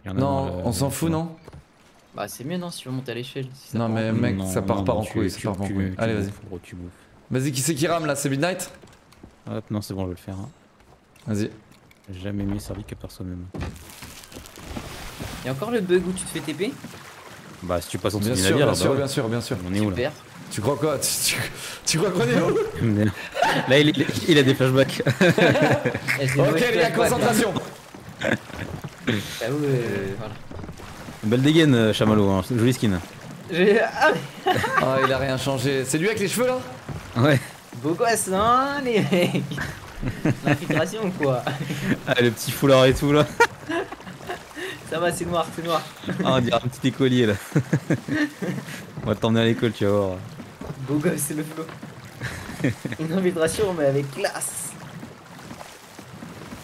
Il y en a dans Non, le- on s'en fout, non? Bah, c'est mieux, non, si tu veux monter à l'échelle. si Non, mais mec, Non, ça part non, pas non, en couille, ça part pas en tu- couille. Allez, vas-y. Vas-y, qui c'est qui rame là? C'est Midnight? Hop, non, c'est bon, je vais le faire. hein. Vas-y. J'ai Jamais mieux servi que par soi-même. Y'a encore le bug où tu te fais TP Bah, si tu passes en dessous Bien du sûr, navire, bien sûr, bah bien sûr, bien sûr. On est où là? Tu crois quoi? Tu, tu- tu crois qu'on est où? Là, il, il- il a des flashbacks. Ok, les gars, concentration hein. Ah ouais, euh, voilà. Belle dégaine, euh, Chamallow, hein. joli skin. J'ai- Ah, Ah, il a rien changé. C'est lui avec les cheveux là? Ouais. beau gosse, hein, les mecs L'infiltration, quoi. Ah, le petit foulard et tout là. Ça va, c'est noir, c'est noir. Ah, on dirait un petit écolier là. on va t'emmener à l'école, tu vas voir. Beau gosse, c'est le flow. Une infiltration, mais avec classe.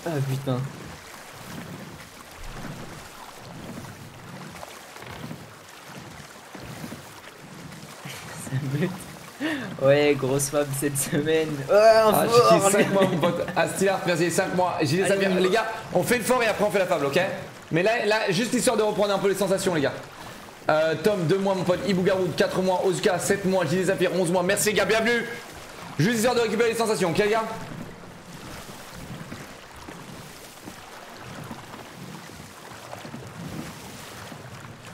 Ah putain. Ça. Ouais, grosse femme cette semaine. Ouais, un Ah, fort, j'ai 5 lui. mois, mon pote. Astillard, merci, 5 mois. Y Les gars, on fait le fort et après on fait la fable, ok? Mais là, là, juste histoire de reprendre un peu les sensations, les gars. Euh, Tom, 2 mois, mon pote. Ibougarou, 4 mois. Ozuka, 7 mois. Des Zafir, 11 mois. Merci, les gars, bienvenue. Juste histoire de récupérer les sensations, ok, les gars?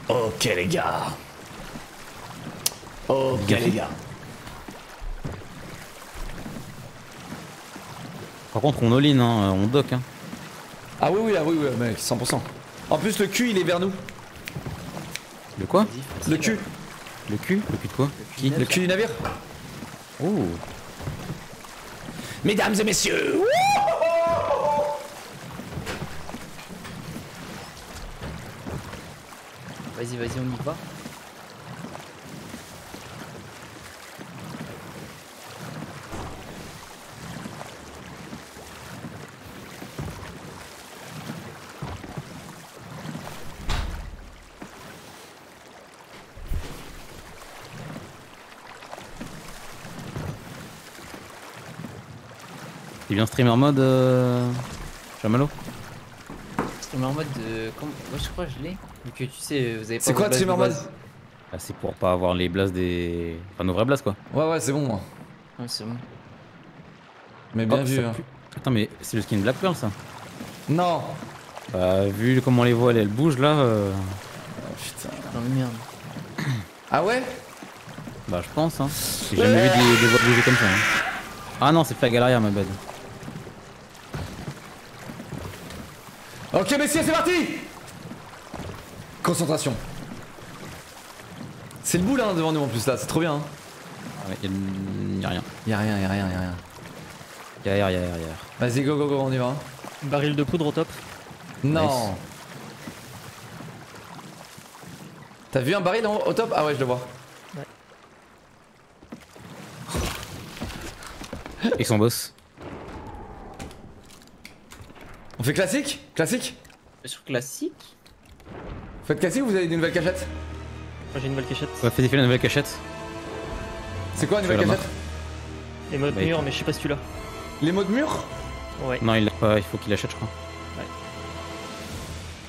Ok, les gars. Ok, les gars. Par contre, on all-in, hein, on dock. Hein. Ah oui, oui, ah oui, oui, mec, 100%. En plus, le cul, il est vers nous. Le quoi? Le cul. Le cul Le cul de quoi? Qui? Le cul du navire. Oh Mesdames et messieurs. Vas-y, vas-y, on y va. Bien streamer mode euh... Chamallow Streamer mode de. Comment... Ouais, je crois que je l'ai. Vu que tu sais, vous avez pas. C'est quoi, streamer de mode. Ah, c'est pour pas avoir les blasts des. Enfin, nos vrais blasts quoi. Ouais, ouais, c'est bon, moi. Ouais, c'est bon. Mais bien Oh, vu. hein. Attends, mais c'est le skin Black Pearl ça Non. Bah, vu comment les voiles elles bougent là, euh... Oh, putain. Non, mais merde. Ah ouais? Bah, je pense. Hein. J'ai jamais vu des, des voiles bouger comme ça. hein. Ah non, c'est flag à l'arrière, ma bad. Ok, messieurs, c'est parti Concentration. C'est le bout là devant nous en plus là, c'est trop bien. Hein. Ouais, y'a, le- y'a rien. Y'a rien, y'a rien, y'a rien. Y'a rien, y'a rien, y'a rien. Vas-y, go, go, go, on y va. Baril de poudre au top. Non. Nice. T'as vu un baril au top? Ah ouais, je le vois. Ouais. Et son boss? On fait classique Classique Sur classique Vous faites classique ou vous avez des nouvelles cachettes Moi j'ai une nouvelle cachette. On va faire défiler la nouvelle cachette. C'est quoi une nouvelle cachette Les modes Bah, mur, écoute. mais je sais pas si tu l'as. Les mots de mur Ouais. Non, il l'a pas, il faut qu'il l'achète, je crois.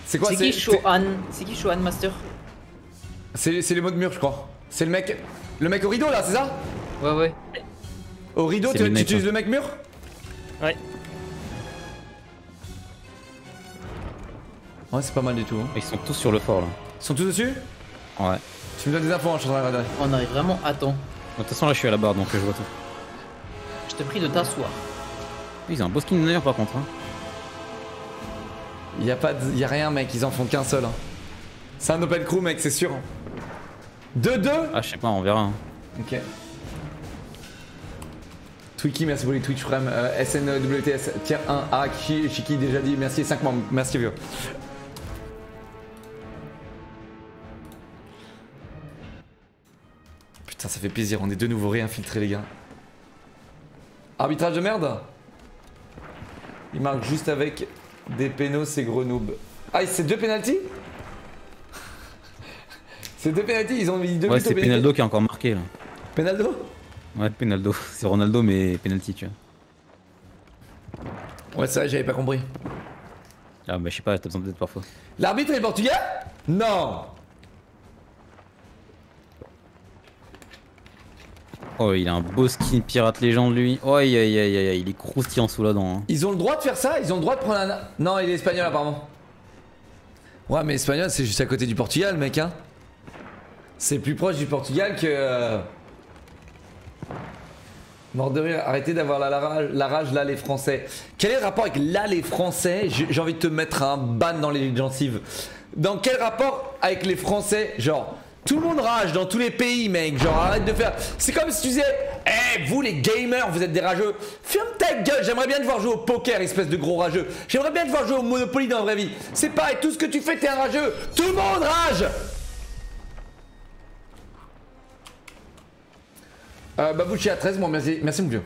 C'est quoi C'est qui Shohan C'est qui Shohan Master C'est les mots de mur, je crois. C'est le mec. Le mec au rideau là, c'est ça Ouais, ouais. Au rideau, tu, utilises le mec mur Ouais. Ouais, c'est pas mal du tout. hein. Ils sont tous sur le fort là. Ils sont tous dessus? Ouais. Tu me donnes des infos, hein, je suis en train de regarder. On arrive vraiment à temps. De toute façon, là, je suis à la barre donc je vois tout. Je te prie de t'asseoir. Ils ont un beau skin d'ailleurs par contre. Hein. Y a pas de... y a rien, mec, ils en font qu'un seul. hein. C'est un open crew, mec, c'est sûr. 2-2 Ah, je sais pas, on verra. hein. Ok. Twiki, merci pour les Twitch frames. Euh, SNWTS, tier 1. Ah, Chi- Chiki, déjà dit. Merci, 5 mois. Merci, vieux. Putain, ça fait plaisir. On est de nouveau réinfiltrés, les gars. Arbitrage de merde Il marque juste avec des pénaux, c'est gros noob. Ah, c'est deux pénalties C'est deux pénalties Ils ont mis deux Ouais, c'est Penaldo qui est encore marqué là. Penaldo Ouais, Penaldo. C'est Ronaldo mais penalty, tu vois. Ouais, c'est vrai, j'avais pas compris. Ah, bah, je sais pas, t'as besoin d'être parfois. L'arbitre est portugais Non Oh, il a un beau skin pirate légende lui. Oh, aïe aïe aïe aïe, il est croustillant sous la dent. hein. Ils ont le droit de faire ça? Ils ont le droit de prendre un... Non, il est espagnol apparemment. Ouais, mais espagnol, c'est juste à côté du Portugal, mec, hein. C'est plus proche du Portugal que... euh, Mort de rire, arrêtez d'avoir la, la rage- la rage là les français. Quel est le rapport avec là les français? J'ai envie de te mettre un ban dans les gencives. Dans quel rapport avec les français? Genre, tout le monde rage dans tous les pays mec, genre arrête de faire... C'est comme si tu disais, eh vous les gamers vous êtes des rageux. Ferme ta gueule, j'aimerais bien te voir jouer au poker espèce de gros rageux. J'aimerais bien te voir jouer au Monopoly dans la vraie vie. C'est pareil, tout ce que tu fais t'es un rageux. Tout le monde rage Euh, Babouchi à 13, bon merci, merci mon vieux.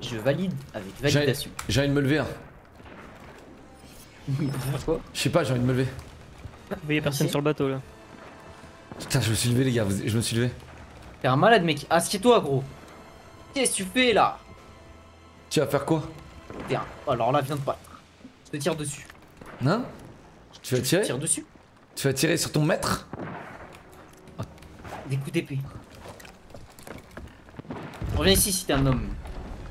Je valide avec validation. j'ai envie de me lever. hein. Quoi Je sais pas, j'ai envie de me lever. Vous voyez personne sur le bateau là. Putain, je me suis levé les gars, je me suis levé. T'es un malade, mec. Assieds-toi, gros. Qu'est-ce que tu fais là? Tu vas faire quoi? T'es un. Alors là, viens de pas. Je te tire dessus. Hein Tu vas Je te tirer? tire dessus. Tu vas tirer sur ton maître? Des coups d'épée. Reviens ici si t'es un homme.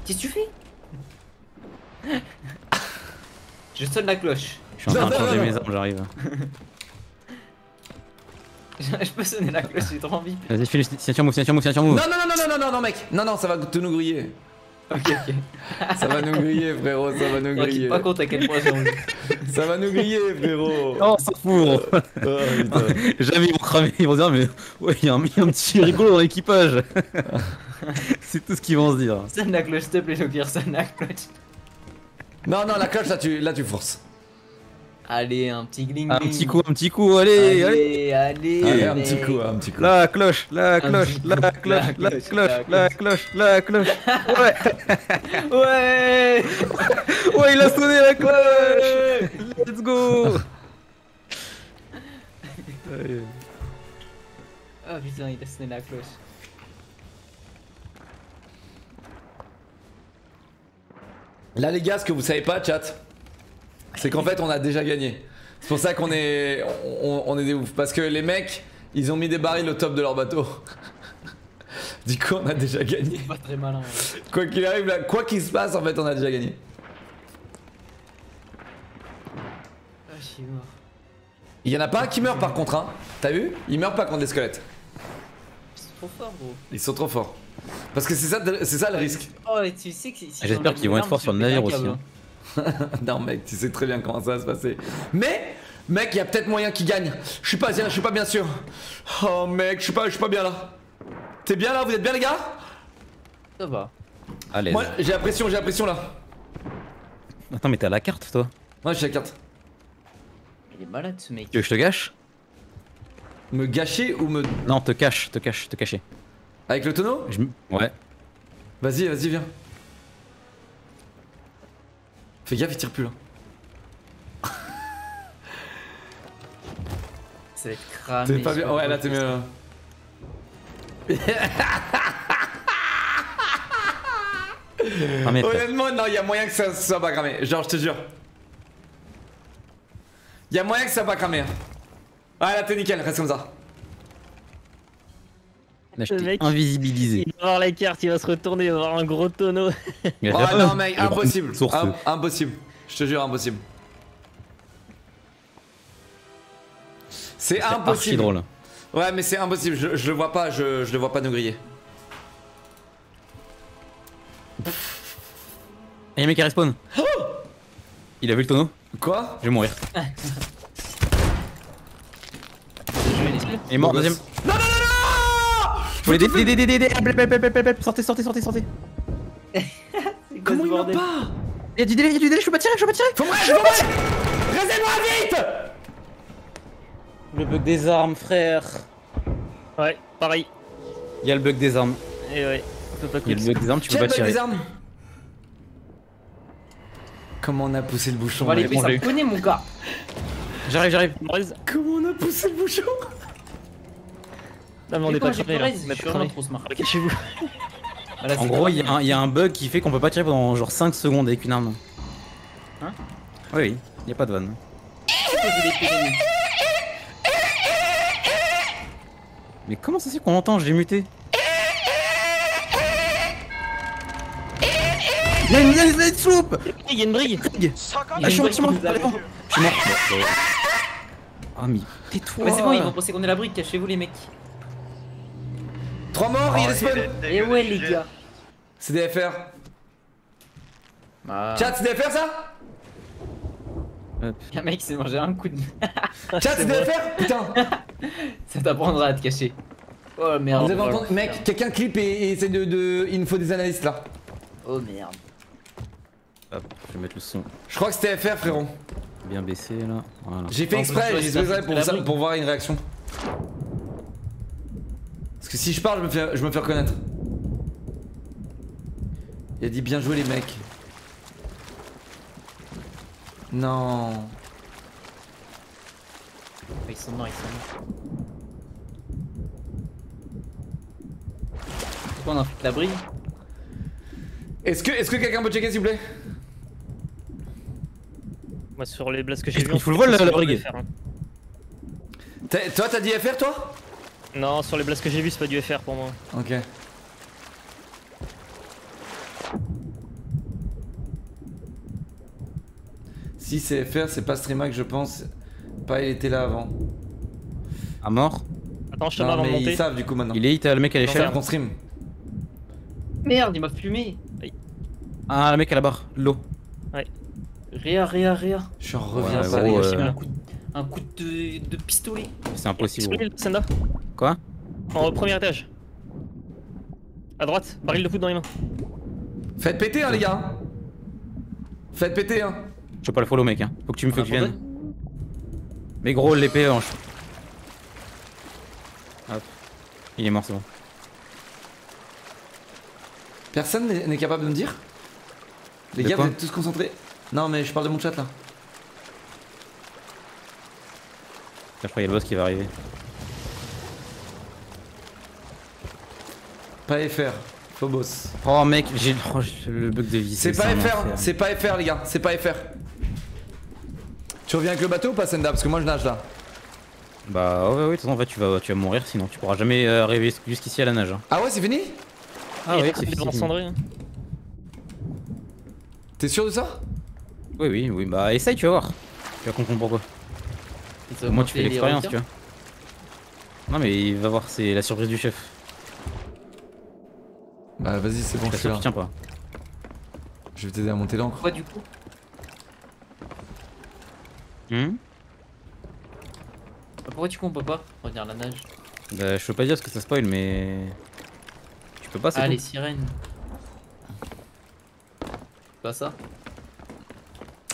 Qu'est-ce que tu fais? Je sonne la cloche. Je suis en train de Non, non, changer non, mes non. armes, j'arrive. Je peux sonner la cloche, j'ai trop envie. Vas-y, file, signature move, signature move, signature move. Non, non, non, non, non, non, non, non, mec Non, non, ça va tout nous griller. Ok, ok. Ça va nous griller, frérot, ça va nous Je griller. pas compte à quel point j'ai envie. Ça va nous griller, frérot. Oh, c'est fou Oh, putain. Jamais ils vont cramer, ils vont dire, mais ouais, il y, a un il y a un petit rigolo dans l'équipage. c'est tout ce qu'ils vont se dire. Sonne la cloche, s'il te plaît, Joker, sonne la cloche. Non, non, la cloche, là, tu, là, tu forces. Allez, un petit gling Un petit coup, un petit coup, allez, allez. Allez, allez. Allez, un petit coup, un petit coup. La cloche, la cloche, la cloche, La la cloche, la cloche, la cloche. Ouais, Ouais ouais, il a sonné la cloche. Let's go. Ah putain, il a sonné la cloche. Là, les gars, ce que vous savez pas, chat, c'est qu'en fait, on a déjà gagné. C'est pour ça qu'on est, on, on est des oufs. Parce que les mecs, ils ont mis des barils au top de leur bateau. du coup, on a déjà gagné. Pas très malin. ouais. Quoi qu'il arrive, là, quoi qu'il se passe, en fait, on a déjà gagné. Ah, je suis mort. Il y en a pas un qui meurt par contre, hein. T'as vu? Il meurt pas contre des squelettes. Ils sont trop forts, gros. Ils sont trop forts. Parce que c'est ça, c'est ça le risque. Oh, et tu sais que si. J'espère qu'ils vont être forts sur le navire aussi, hein. non mec, tu sais très bien comment ça va se passer. Mais, mec, il y a peut-être moyen qu'ils gagnent. Je suis pas, je suis pas bien sûr. Oh mec, je suis pas, je suis pas bien là. T'es bien là Vous êtes bien les gars? Ça va. Allez. Moi, j'ai la pression, j'ai la pression là. Attends, mais t'as la carte, toi? Ouais, j'ai la carte. Il est malade ce mec. Tu veux que je te gâche? Me gâcher ou me Non, te cache, te cache, te cacher. avec le tonneau? Je Ouais. Vas-y, vas-y, viens. Fais gaffe, il tire plus là. Ça va être cramé. T'es pas bien. Ouais, là, t'es mieux là. Un mètre. Honnêtement, non, il y a moyen que ça soit pas cramé. Genre, je te jure. Il y a moyen que ça soit pas cramé. Ouais, là, t'es nickel, reste comme ça. Le mec, invisibilisé. Il va voir la carte, il va se retourner, il va voir un gros tonneau. Oh non, mec, impossible. Im- impossible. Je te jure, impossible. C'est C'est archi impossible. drôle. Ouais, mais c'est impossible. Je, je le vois pas, je, je le vois pas nous griller. Et y'a un mec qui respawn. Il a vu le tonneau Quoi Je vais mourir. Skills. Il est mort, deuxième. gosse. Non, non, non, non Faut l'aider, l'aider, l'aider, l'aider. Hop, hop, hop, hop, hop, hop. Sortez, sortez, sortez, sortez. Quoi Comment il m'a pas Y'a du délai, y'a du délai, je peux pas tirer, je peux pas tirer. Faut me faut me Restez-moi vite Le bug des armes, frère. Ouais, pareil. Y'a le bug des armes. Et ouais, on peut pas Y'a le bug des armes, tu peux pas bug tirer. des armes Comment on a poussé le bouchon On va poney, mon gars. J'arrive, j'arrive. Comment on a poussé le bouchon? Non, mais on est pas j'ai cramé là. On Je est suis pas vraiment cramé. trop smart. Cachez-vous. En c'est gros, il y, a un- y a un bug qui fait qu'on peut pas tirer pendant genre 5 secondes avec une arme. Hein Oui, oui, y a pas de vanne. J'ai Mais comment ça se fait qu'on l'entend Je l'ai muté. Y'a une, y'a une, y'a une Il y a une brigue. Ah, je suis mort, je suis mort. Je suis mort. Ah, mais tais-toi. Mais c'est bon, ils vont penser qu'on est la brique, cachez-vous les mecs. Trois morts, il y a des spawns Et ouais, les gars. C'est des FR. Ah. Chat, c'est des FR ça Un mec s'est mangé un coup de. Chat, c'est des FR Putain Ça t'apprendra à te cacher. Oh merde. Vous avez entendu putain. Mec, quelqu'un clip et, et essaie de, de. Il nous faut des analystes là. Oh merde. Hop, je vais mettre le son Je crois que c'était FR, frérot. bien baissé là. Voilà. J'ai fait exprès, j'ai fait exprès pour voir une réaction. Parce que si je parle, je me fais, je me fais reconnaître. Il a dit bien joué les mecs. Non. Ils sont morts, ils sont morts. Pourquoi on a fait la brille Est-ce que, est-ce que quelqu'un peut checker s'il vous plaît? Moi, sur les blasts que j'ai Il vus. faut le vol, la- la brigue. hein. Toi t'as dit FR toi? Non, sur les blasts que j'ai vus, c'est pas du FR pour moi. Ok. Si c'est FR, c'est pas Streamac je pense. Pas il était là avant. À mort. Attends, je te avant de mais ils monter. savent du coup maintenant. Il est hit, le mec à l'échelle. qu'on stream. Merde, il m'a fumé. Ah, le mec à la barre, l'eau. Réa, réa, réa. Je reviens Ouais, pas gros, les gars. euh, un coup de, un coup de, de pistolet. C'est impossible. Quoi? En premier étage. À droite, baril de foot dans les mains. Faites péter hein les gars. Faites péter hein. Je peux pas le follow, mec. Hein. Faut que tu me Ah, que tu viennes. Mais gros, l'épée en. Hop. Il est mort, c'est bon. Personne n'est capable de me dire? Les De gars vous êtes tous concentrés Non mais je parle de mon chat là. Je crois qu'il y a le boss qui va arriver. Pas FR. Phobos. Oh mec, j'ai oh, le bug de vie. C'est pas FR, c'est pas FR les gars, c'est pas FR. Tu reviens avec le bateau ou pas Senda? Parce que moi je nage là. Bah ouais, ouais, de toute façon, en fait, tu vas, tu vas mourir sinon. Tu pourras jamais euh, arriver jusqu'ici à la nage. hein. Ah ouais c'est fini? Ah Il ouais, est c'est fini. T'es sûr de ça? Oui, oui, oui. Bah essaye, tu vas voir. Tu vas comprendre pourquoi. Ils ont Moi, tu fais l'expérience, tu vois. Non, mais il va voir, c'est la surprise du chef. Bah vas-y c'est bon Je suis là. tu tiens pas. Je vais t'aider à monter l'encre. Quoi du coup? Hum Pourquoi du coup on peut pas revenir à la nage bah, je peux pas dire ce que ça spoil, mais. Tu peux pas, c'est Ah tout. les sirènes. Pas ça?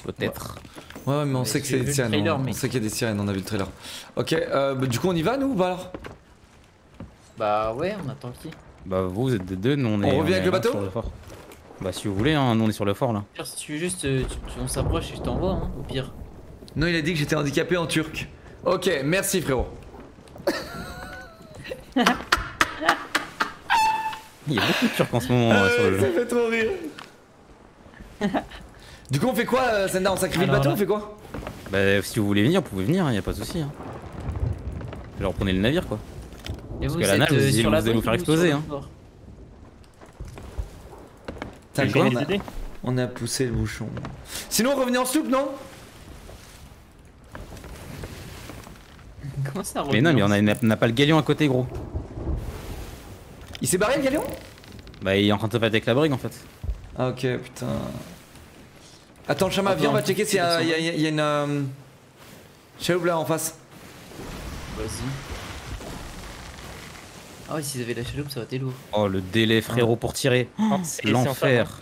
Peut-être. Ouais ouais mais on Mais sait que c'est des sirènes. trailer, on, on sait qu'il y a des sirènes, on a vu le trailer. Ok, euh, bah, du coup on y va nous ou pas alors? Bah ouais, on attend qui? Bah vous, vous êtes des deux, nous on est. revient est avec le bateau? sur le fort. Bah si vous voulez, hein, nous on est sur le fort là. Pire, Si tu veux juste, euh, tu- tu- on s'approche et je t'envoie, hein, au pire. Non, il a dit que j'étais handicapé en turc. Ok, merci frérot. Il y a beaucoup de turcs en ce moment Ah sur le ça jeu. fait trop rire. du coup, on fait quoi, euh, Senda On sacrifie le bateau. On fait quoi Bah si vous voulez venir, vous pouvez venir, hein, y a pas de souci. Hein. Genre prenez le navire quoi. Et vous, que la nage, vous euh, allez- vous allez faire exploser, hein. Tu quoi, on, a, on a poussé le bouchon. Sinon, revenez en sloop, non Comment ça Mais non, mais on a, revient on a pas le galion à côté gros. Il s'est barré le galion? Bah il est en train de se battre avec la brigue en fait. Ah, ok, putain. Attends, Chama, viens, on va checker s'il y, a- c'est il y a- il y a une. Euh... chaloupe là en face. Vas-y. Ah ouais, s'ils avaient la chaloupe, ça aurait été lourd. Oh le délai frérot pour tirer. C'est en L'enfer.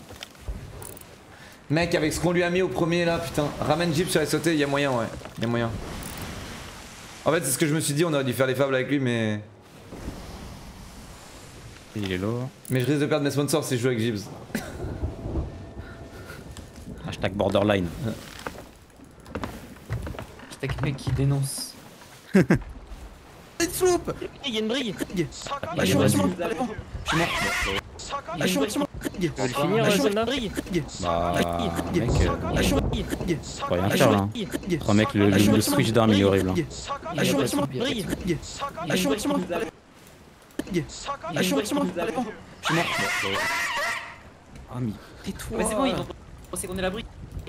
Mec, avec ce qu'on lui a mis au premier là, putain. Ramène Jeep sur les sautés, il y a moyen, ouais. Il y a moyen. En fait, c'est ce que je me suis dit, on aurait dû faire les fables avec lui, mais. Il est lourd. Mais je risque de perdre mes sponsors si je joue avec Gibbs. Hashtag borderline. Hashtag mec qui dénonce. Il y a une brigue. Je suis mort. Une brigue. Tu veux le finir, euh, brigue. Bah mec, euh, Lâche-moi faut rien faire là. Oh mec, le, le- le switch d'arme il est horrible. hein. Lâche-moi, brigue. Lâche-moi, Ah mais tais-toi. Mais c'est bon, ils vont penser qu'on est la brique.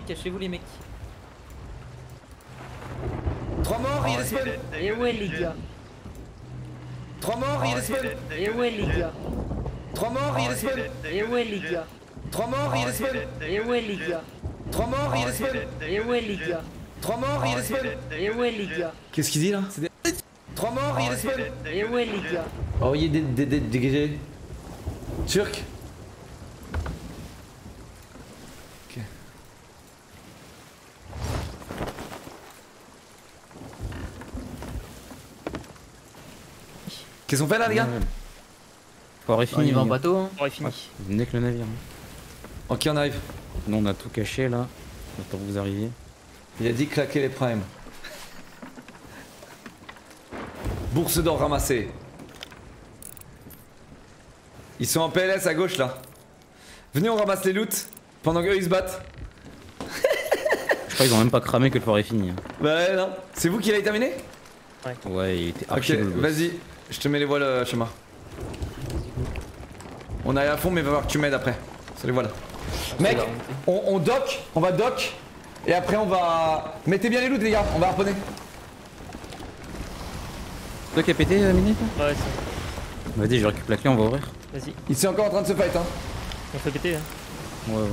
Cachez-vous les mecs. 3 morts, il est spawn Et ouais les gars. 3 morts, il est spawn Et ouais les gars. 3 morts, il est spawn Et ouais les gars. 3 morts, il est spawn Et ouais les gars. 3 morts, il est spawn Et ouais les gars. 3 morts, il est spawn Et ouais les gars. Qu'est-ce qu'il dit là? 3 morts, il est spawn Et ouais les gars. Oh, il est dé- dé- dé- dégagé. Turc? Qu'est-ce qu'on fait là, les gars Forêt On fini. y va en bateau. hein. Aurait fini. Venez avec le navire. hein. Ok, on arrive. Nous on a tout caché là. Attends que vous arriviez. Il a dit claquer les primes. Bourse d'or ramassée. Ils sont en PLS à gauche là. Venez, on ramasse les loots pendant qu'eux ils se battent. Je crois qu'ils ont même pas cramé que le forêt fini. hein. Bah ouais, non. C'est vous qui l'avez terminé? Ouais, il était Ok, archi boss. vas-y. Je te mets les voiles, euh, schéma. On est à fond, mais va voir que tu m'aides après. C'est les voiles. Mec, on, on dock, on va dock. Et après, on va. Mettez bien les loots, les gars, on va harponner. Toi qui a pété, euh, Mini toi Ouais, c'est- Vas-y, je récupère la clé, on va ouvrir. vas-y, Ils sont encore en train de se fight, hein. on fait péter. hein. Ouais, ouais.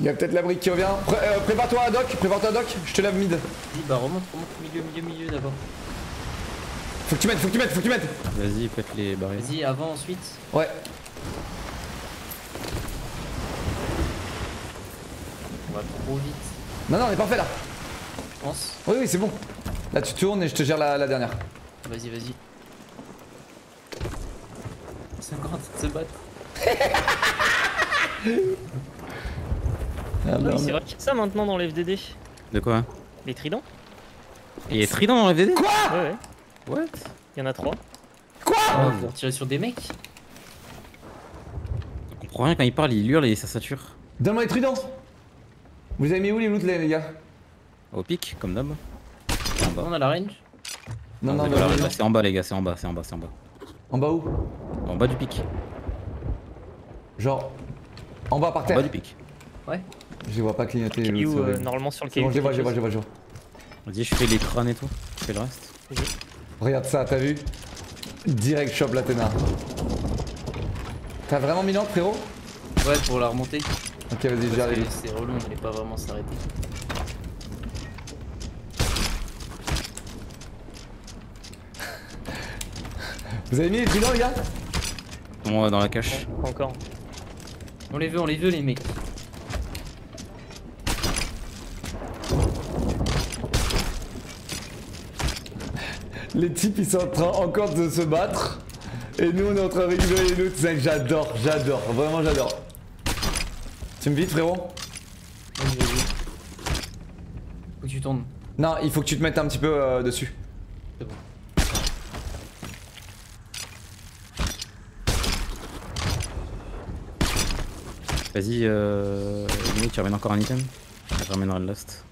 Il y a peut-être la brique qui revient. Pré- euh, prépare-toi à dock, prépare-toi à dock, je te lave mid. Vas-y, bah remonte, remonte, milieu, milieu, milieu d'abord. Faut que tu mettes, faut que tu mettes, faut que tu mettes. Vas-y, pète les barrières. Vas-y, avant, ensuite. Ouais. On va trop vite, Non, non, on est parfait là. je pense. Oui, oui, c'est bon. Là, tu tournes et je te gère la, la dernière. Vas-y, vas-y. Ils sont encore en train de se battre. Ah, c'est vrai qu'il y a ça maintenant dans les FDD. De quoi? Les tridents Il y a Trident dans FDD Quoi? Ouais, ouais. What? Il y en a trois. Quoi? Ah, pour tirer sur des mecs Je comprends rien quand il parle, il hurle et ça sature. Donne-moi les tridents. Vous avez mis où les loots, les, gars? Au pic, comme d'hab. En bas. On a la range Non, Ah, non, non, non, C'est en bas, les gars, c'est en bas, c'est en bas, c'est en bas. En bas où? En bas du pic. Genre. En bas par En terre. bas du pic. Ouais. Je les vois pas clignoter. les c'est euh, normalement sur le caillou. bon, je les vois, je les vois, je les vois, je vois. Vas-y, je fais les crânes et tout. Je fais le reste. Regarde ça, t'as vu Direct shop l'Athéna. T'as vraiment mis l'encre, frérot Ouais, pour la remonter. Ok, vas-y, les que c'est relou, on voulait pas vraiment s'arrêter. Vous avez mis les tridents, les gars? Moi, dans la cache. encore. On les veut, on les veut, les mecs. Les types, ils sont en train encore de se battre. Et nous on est en train de récupérer les j'adore, j'adore, vraiment j'adore. Tu me vides frérot? Vas-y, vas-y. Faut que tu tournes. Non, il faut que tu te mettes un petit peu euh, dessus. C'est bon. Vas-y, euh. Tu ramènes encore un item? Je ramènerai le last.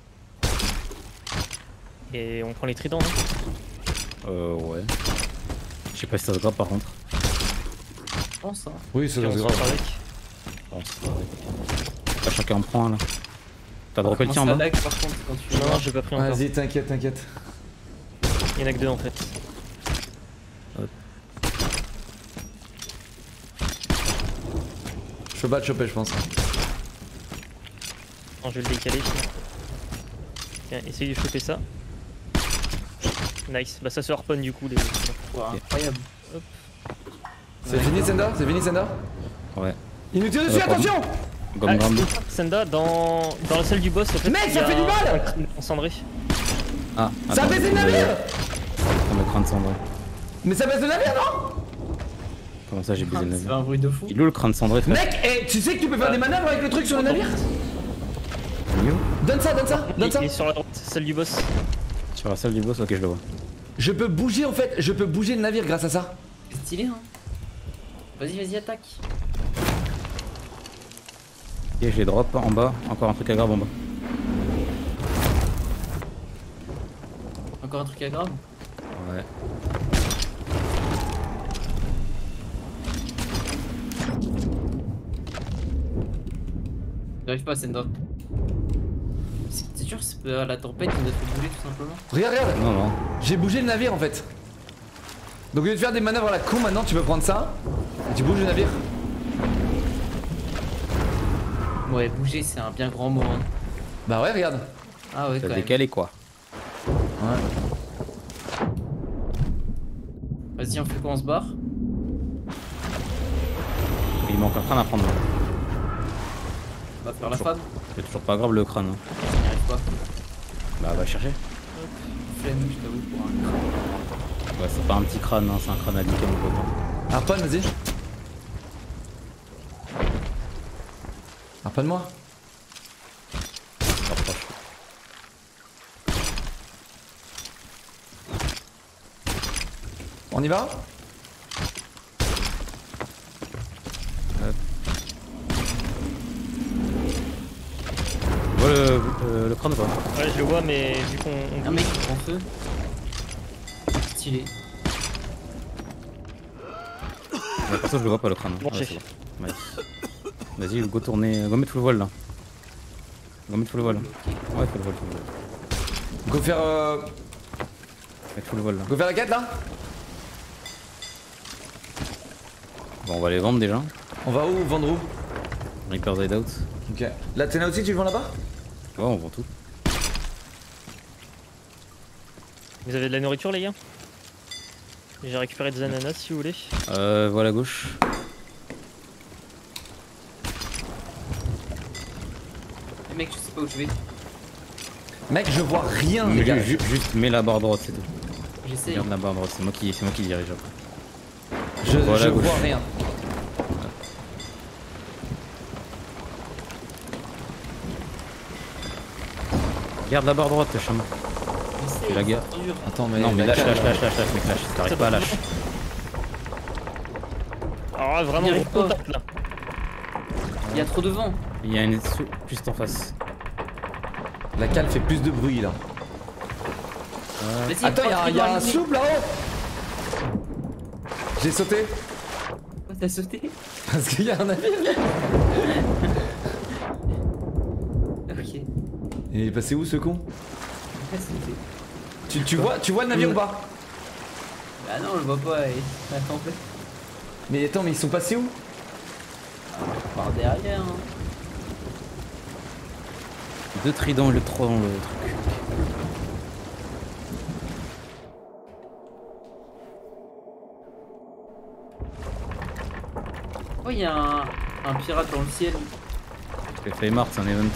Et on prend les tridents, non? Euh, ouais. Je sais pas si ça se grave par contre. Je pense, hein. Oui, ça c'est se grave. part avec. Vrai. Pas chacun en prend un là. T'as droppé le tien en bas lag, par contre quand tu. Non, non, j'ai pas pris encore. Vas-y, t'inquiète, t'inquiète. Il y en a que deux en fait. Je peux pas te choper, je pense. Non, je vais le décaler. sinon. Tiens, essaye de choper ça. Nice. Bah ça se harponne du coup les Ouah, incroyable. C'est fini, Senda? C'est fini, Senda? Ouais. Il nous tire dessus, Euh, pardon. attention Gomme Ah. Senda, dans, dans la salle du boss, en fait, Mec, ça a fait du mal un crâne Encendré. Ah, Ça baisse le navire Le crâne cendré. Mais ça baisse le navire, non Comment ça j'ai baisé le C'est navire un bruit de fou. Il est où le crâne cendré frère? Mec, eh, tu sais que tu peux faire des manœuvres avec le truc sur le navire Donne ça, donne ça, donne ça il est sur la droite, salle du boss. Sur la salle du boss Ok, je le vois. Je peux bouger en fait, je peux bouger le navire grâce à ça. C'est stylé, hein. Vas-y, vas-y, attaque. Ok, j'ai drop en bas. Encore un truc à grave en bas. Encore un truc à grave. Ouais. J'arrive pas à Senda. Sûr, c'est pas la tempête qui nous a fait bouger tout simplement. Regarde, regarde, Non, non. j'ai bougé le navire en fait. Donc au lieu de faire des manœuvres à la con maintenant, tu peux prendre ça et tu bouges le navire. Ouais, bouger, c'est un bien grand mot. hein. Bah ouais, regarde. Ah ouais, quand même. décalé quoi Ouais. Vas-y, on fait quoi On se barre? Il manque un crâne à prendre. là. On va faire la Toujours. femme. C'est toujours pas grave le crâne. hein. Pas. Bah va chercher. Flemme, je t'avoue, pour un. Ouais, c'est pas un petit crâne, hein, c'est un crâne à nickel mon pote. Harpon, vas-y. Rapproche. On y va? Vois le, euh, le crâne ou pas Ouais, je le vois, mais vu qu'on. on Un mec qui prend feu. Stylé. Ouais, perso je le vois pas le crâne. Bon, Ouais. Nice. Vas-y, go tourner. Go mettre full voile là. Go mettre full voile. Ouais, full voile, full voile. Go faire, euh, Mettre full voile là. go faire la quête là Bon, on va les vendre déjà. On va où Vendre où? Reaper's Hideout. Ok. La Tena aussi, tu le vends là-bas? Ouais, on vend tout. Vous avez de la nourriture, les gars? J'ai récupéré des ananas si vous voulez. Euh, voilà gauche. Eh mec, je sais pas où je vais. Mec, je vois rien, les gars. ju- ju- juste mets la barre droite, c'est tout. J'essaye. Regarde la barre droite, c'est moi qui, c'est moi qui dirige après. Je, Voilà, je gauche. vois rien. Regarde la barre droite, le. J'essaye, Fais la dur. Attends, mais. Non, mais lâche, lâche, lâche, lâche, lâche, mec, lâche. T'arrives pas à lâche. Alors là, vraiment, Il y arrive gros pas. contact là. Il y a trop de vent. Il y a une juste en face. La cale fait plus de bruit là. Vas-y, Attends, il y a, un souple là-haut J'ai sauté Pourquoi t'as sauté? Parce qu'il y a un navire. Ok. Et il est passé où ce con? Tu, tu vois, tu vois le navire ou pas? Bah non, on le voit pas. La tempête Mais attends, mais ils sont passés où? Par derrière. hein. Deux tridents et le 3 dans le truc. Oh, il y a un, un pirate dans le ciel. J'ai fait Mart, c'est un event.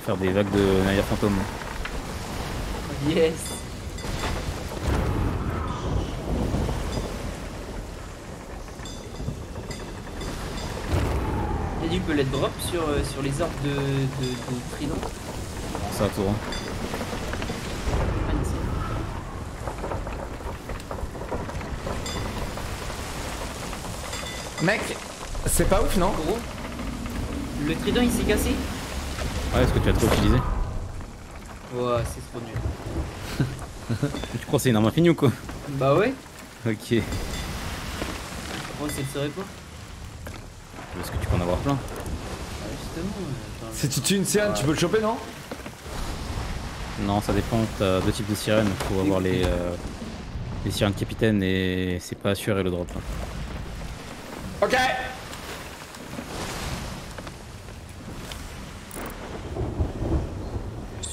faire des vagues de navires fantômes. Yes. Il y a du bullet drop sur, euh, sur les orbes de, de, de Trident Ça. Hein. Mec, c'est pas ouf non? Le trident il s'est cassé? Ouais, est-ce que tu as trop utilisé Ouais, c'est trop nul. Tu crois que c'est une arme infinie ou quoi? Bah ouais, Ok. pourquoi c'est le serait pas Parce que tu peux en avoir plein. Ah, Justement. euh, Si tu tues une sirène, tu peux le choper, non? Non, ça dépend. T'as deux types de sirènes. Faut avoir les, euh, les sirènes capitaines et c'est pas assuré le drop. hein. Ok Je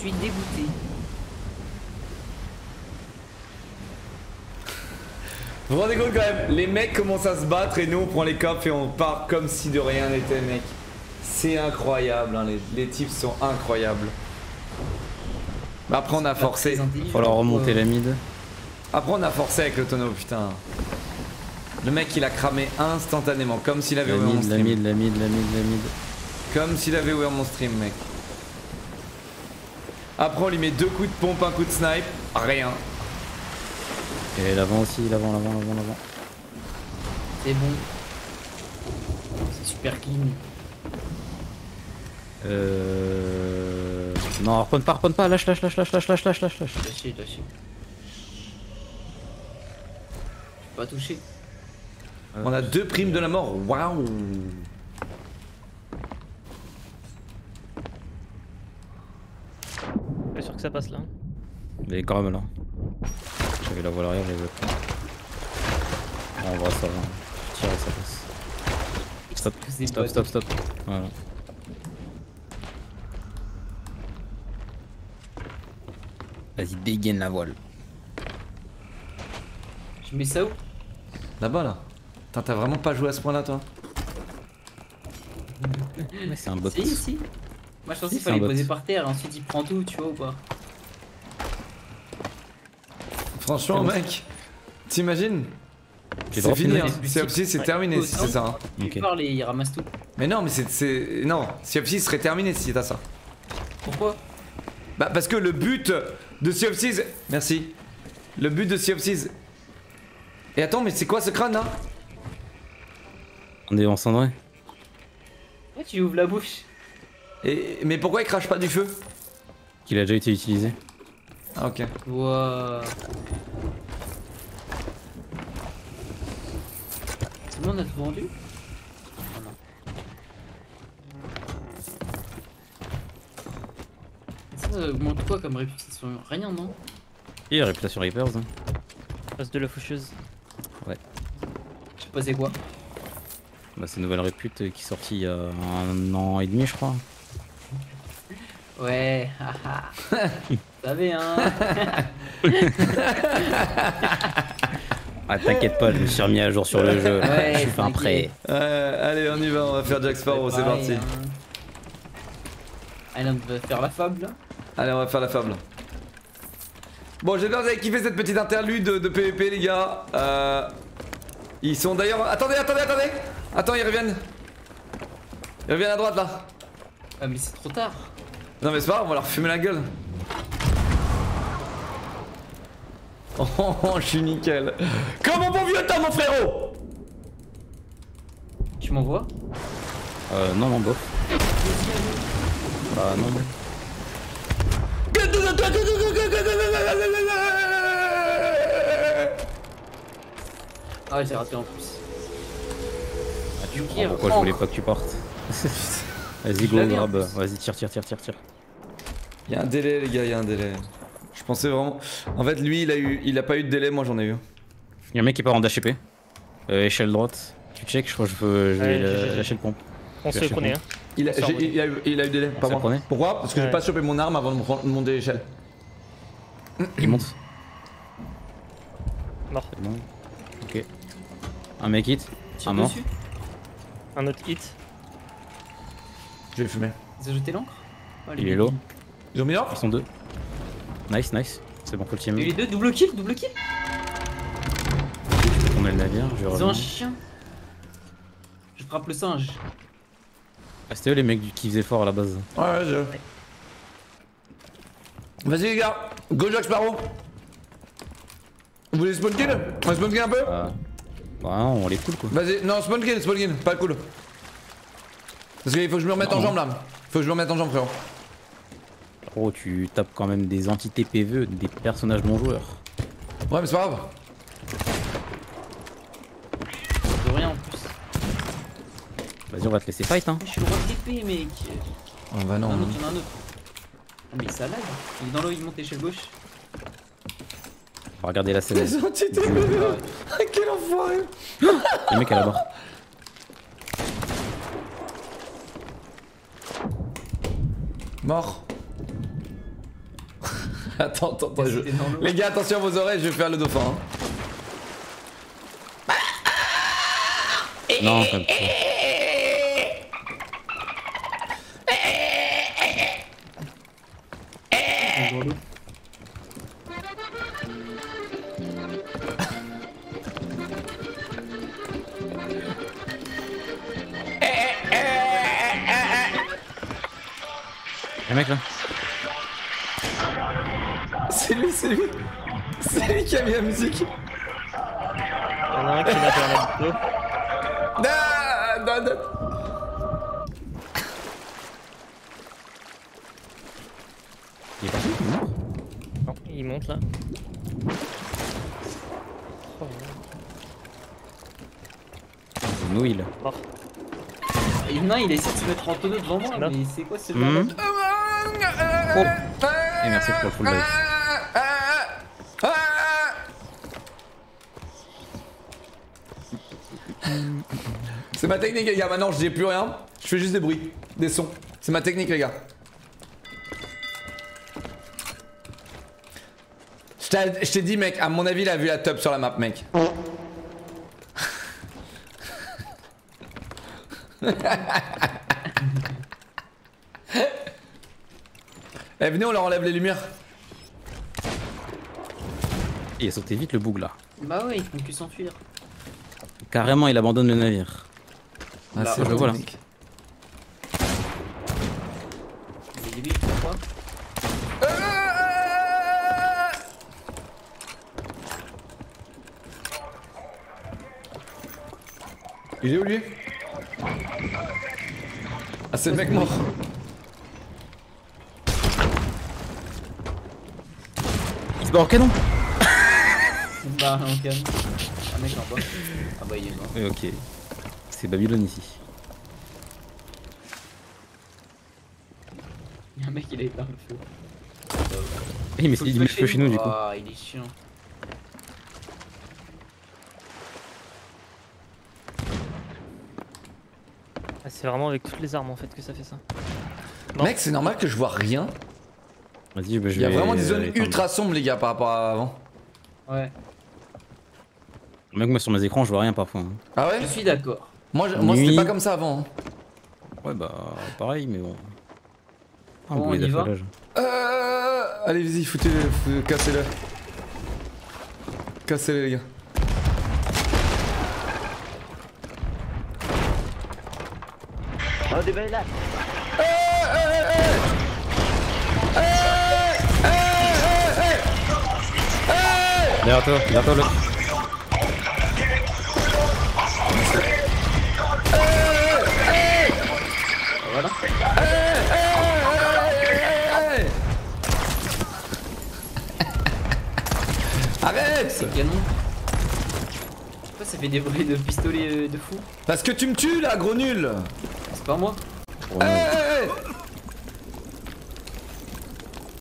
Vous vous rendez compte quand même Les mecs commencent à se battre et nous on prend les cops et on part comme si de rien n'était, mec. C'est incroyable, hein, les, les types sont incroyables. Après on a forcé. Intelligent, Faut leur remonter la mid. Après on a forcé avec le tonneau, putain. Le mec il a cramé instantanément, comme s'il avait La ouvert mon la stream. mid, la mid, la mid, la mid. Comme s'il avait ouvert mon stream, mec. Après on lui met deux coups de pompe, un coup de snipe, rien. Et l'avant aussi, l'avant, l'avant, l'avant, l'avant. C'est bon. C'est super clean. Euh... Non, reprenne pas, reprenne pas, lâche, lâche, lâche, lâche, lâche, lâche, lâche, lâche, lâche. Je peux pas toucher. On a deux primes de la mort, waouh Pas sûr que ça passe là. Mais quand même là. J'avais la voie arrière, j'avais. En vrai, ça va. Je tire et ça passe. Stop, stop, stop, stop. Voilà. Vas-y, dégaine la voile. Je mets ça où? Là-bas là. T'as vraiment pas joué à ce point-là, toi Mais c'est un bot. Si, si. Moi je pensais Si, qu'il fallait poser par terre, ensuite il prend tout, tu vois ou pas Franchement, mec, t'imagines C'est fini, hein. C'est Opsi, c'est Ouais. terminé si c'est ça. hein. Il Ok. parle et il ramasse tout. Mais non, mais c'est-. Non, of Thieves serait terminé si t'as ça. Pourquoi? Bah, parce que le but de Thieves. Merci. Le but de Thieves. Et attends, mais c'est quoi ce crâne là? On est en cendré. Pourquoi tu ouvres la bouche? Et, Mais pourquoi il crache pas du feu Qu'il a déjà été utilisé. Ah, ok. Wouah. C'est bon, on a tout vendu Oh non. Ça augmente quoi comme réputation Rien, non Et réputation Reapers. Hein. Passe de la faucheuse. Je sais pas c'est quoi. Bah, c'est une nouvelle répute qui est sortie il y a un an et demi, je crois. Ouais, haha. Vous savez, hein Ah, t'inquiète pas, je me suis remis à jour sur le jeu. Ouais, je suis fin prêt. Euh, allez, on y va, on va faire Jack Sparrow, c'est parti. hein. Allez, on va faire la fable là. Allez, on va faire la fable. Bon, j'espère que vous avez kiffé cette petite interlude de, de PVP, les gars. Euh, ils sont d'ailleurs. Attendez, attendez, attendez Attends, ils reviennent. Ils reviennent à droite là. Ah, mais c'est trop tard. Non, mais c'est pas grave, on va leur fumer la gueule. Oh, je suis nickel. Comme mon bon vieux temps, mon frérot Tu m'envoies? Euh, non, non, bof. Bah, non, non. Ah, j'ai raté en plus. Ah, tu comprends pourquoi je voulais pas que tu partes. Vas-y, go, grab. Vas-y, tire, tire, tire, tire, tire. Il y a un délai, les gars, il y a un délai. Je pensais vraiment. En fait, lui, il a eu, il a pas eu de délai, moi j'en ai eu. Y'a un mec qui part en épée. Euh, échelle droite. Tu check, je crois que je, peux, je vais j'ai- j'ai- lâcher le pompe. On se le prenait, hein. Il a, j'ai- il a, eu- il a eu délai, pas moi. prenait Pourquoi? Parce que j'ai Ouais. pas chopé mon arme avant de mon- de monter l'échelle. Il monte. Mort. Bon. Ok. Un mec hit. Un mort. dessus. Un autre hit. Je vais fumer. Ils ont jeté l'encre Oh, Il est low. Ils ont mis Ils l'or sont deux. Nice, nice. C'est bon, faut le team. Et les deux, double kill, double kill On a le navire, je vais Ils ont un chien. Je frappe le singe. Ah, C'était eux les mecs du- qui faisaient fort à la base. Ouais, ouais, je. Vas-y les gars, go Jack Sparrow. Vous voulez spawn kill? On spawn kill un peu? Ah. Ouais, on les cool quoi. Vas-y, non, spawn kill, spawn kill, pas cool. Parce qu'il faut que je me remette en jambe là. Faut que je me remette en jambe, frérot. Oh, tu tapes quand même des entités PVE, des personnages non joueurs. Ouais, mais c'est pas grave. De rien en plus. Vas-y, on va te laisser fight hein. Je suis le roi de l'épée, mec. Oh bah non. Un autre, il y en a un autre. Ah, mais ça lag. Il est dans l'eau, il monte échelle gauche. On va regarder la scène. Les entités, Ah, quel enfoiré. Le mec à la barre. Mort. attends, attends, attends. je-. Les gars, attention à vos oreilles, je vais faire le dauphin. hein. Non, comme ça. Mec là C'est lui, c'est lui. C'est lui qui a mis la musique. Il y en a un qui n'a pas la Da, da, da. Il est parti il est mort Non, il monte là. Là. Mort. Et non, il essaie de se mettre en tonneau devant moi, mais c'est quoi ce Mhm. Et merci pour le. C'est ma technique les gars, maintenant je dis plus rien, je fais juste des bruits, des sons. C'est ma technique les gars. Je t'ai- je t'ai dit mec, à mon avis il a vu la top sur la map mec. Eh venez on leur enlève les lumières. Il a sauté vite le boug là. Bah ouais, ils font que s'enfuir. Carrément, il abandonne le navire. Ah, c'est je bon, vois, là. mec. Il est. Il est où lui? Ah c'est le mec mort. Il bat en canon Bah, un calme. Un mec en bas. Ah bah, il est mort. Oui, ok. C'est Babylone ici. Il y a un mec, il a éteint le feu. Eh, mais Faut c'est- le il met le feu chez nous du coup. Ah, il est chiant. Ah, c'est vraiment avec toutes les armes en fait que ça fait ça. Non. Mec c'est normal que je vois rien. Vas-y, bah, je Il y a vais, vraiment des zones éteindre. ultra sombres les gars par rapport à avant. Ouais, Mec, moi sur mes écrans, je vois rien parfois. hein. Ah ouais? Je suis d'accord. Moi, je- moi c'était Nuit. pas comme ça avant. hein. Ouais, bah, pareil, mais bon. Ah, Bon, boulet on y va d'affolage. Euh... Allez vas-y foutez-le, foutez- cassez-le. Cassez-le les gars. Derrière toi, derrière toi, l'autre. Voilà. Arrête Canon. Pourquoi ça fait des bruits de pistolet euh, de fou Parce que tu me tues là, gros nul C'est pas moi. Ouais,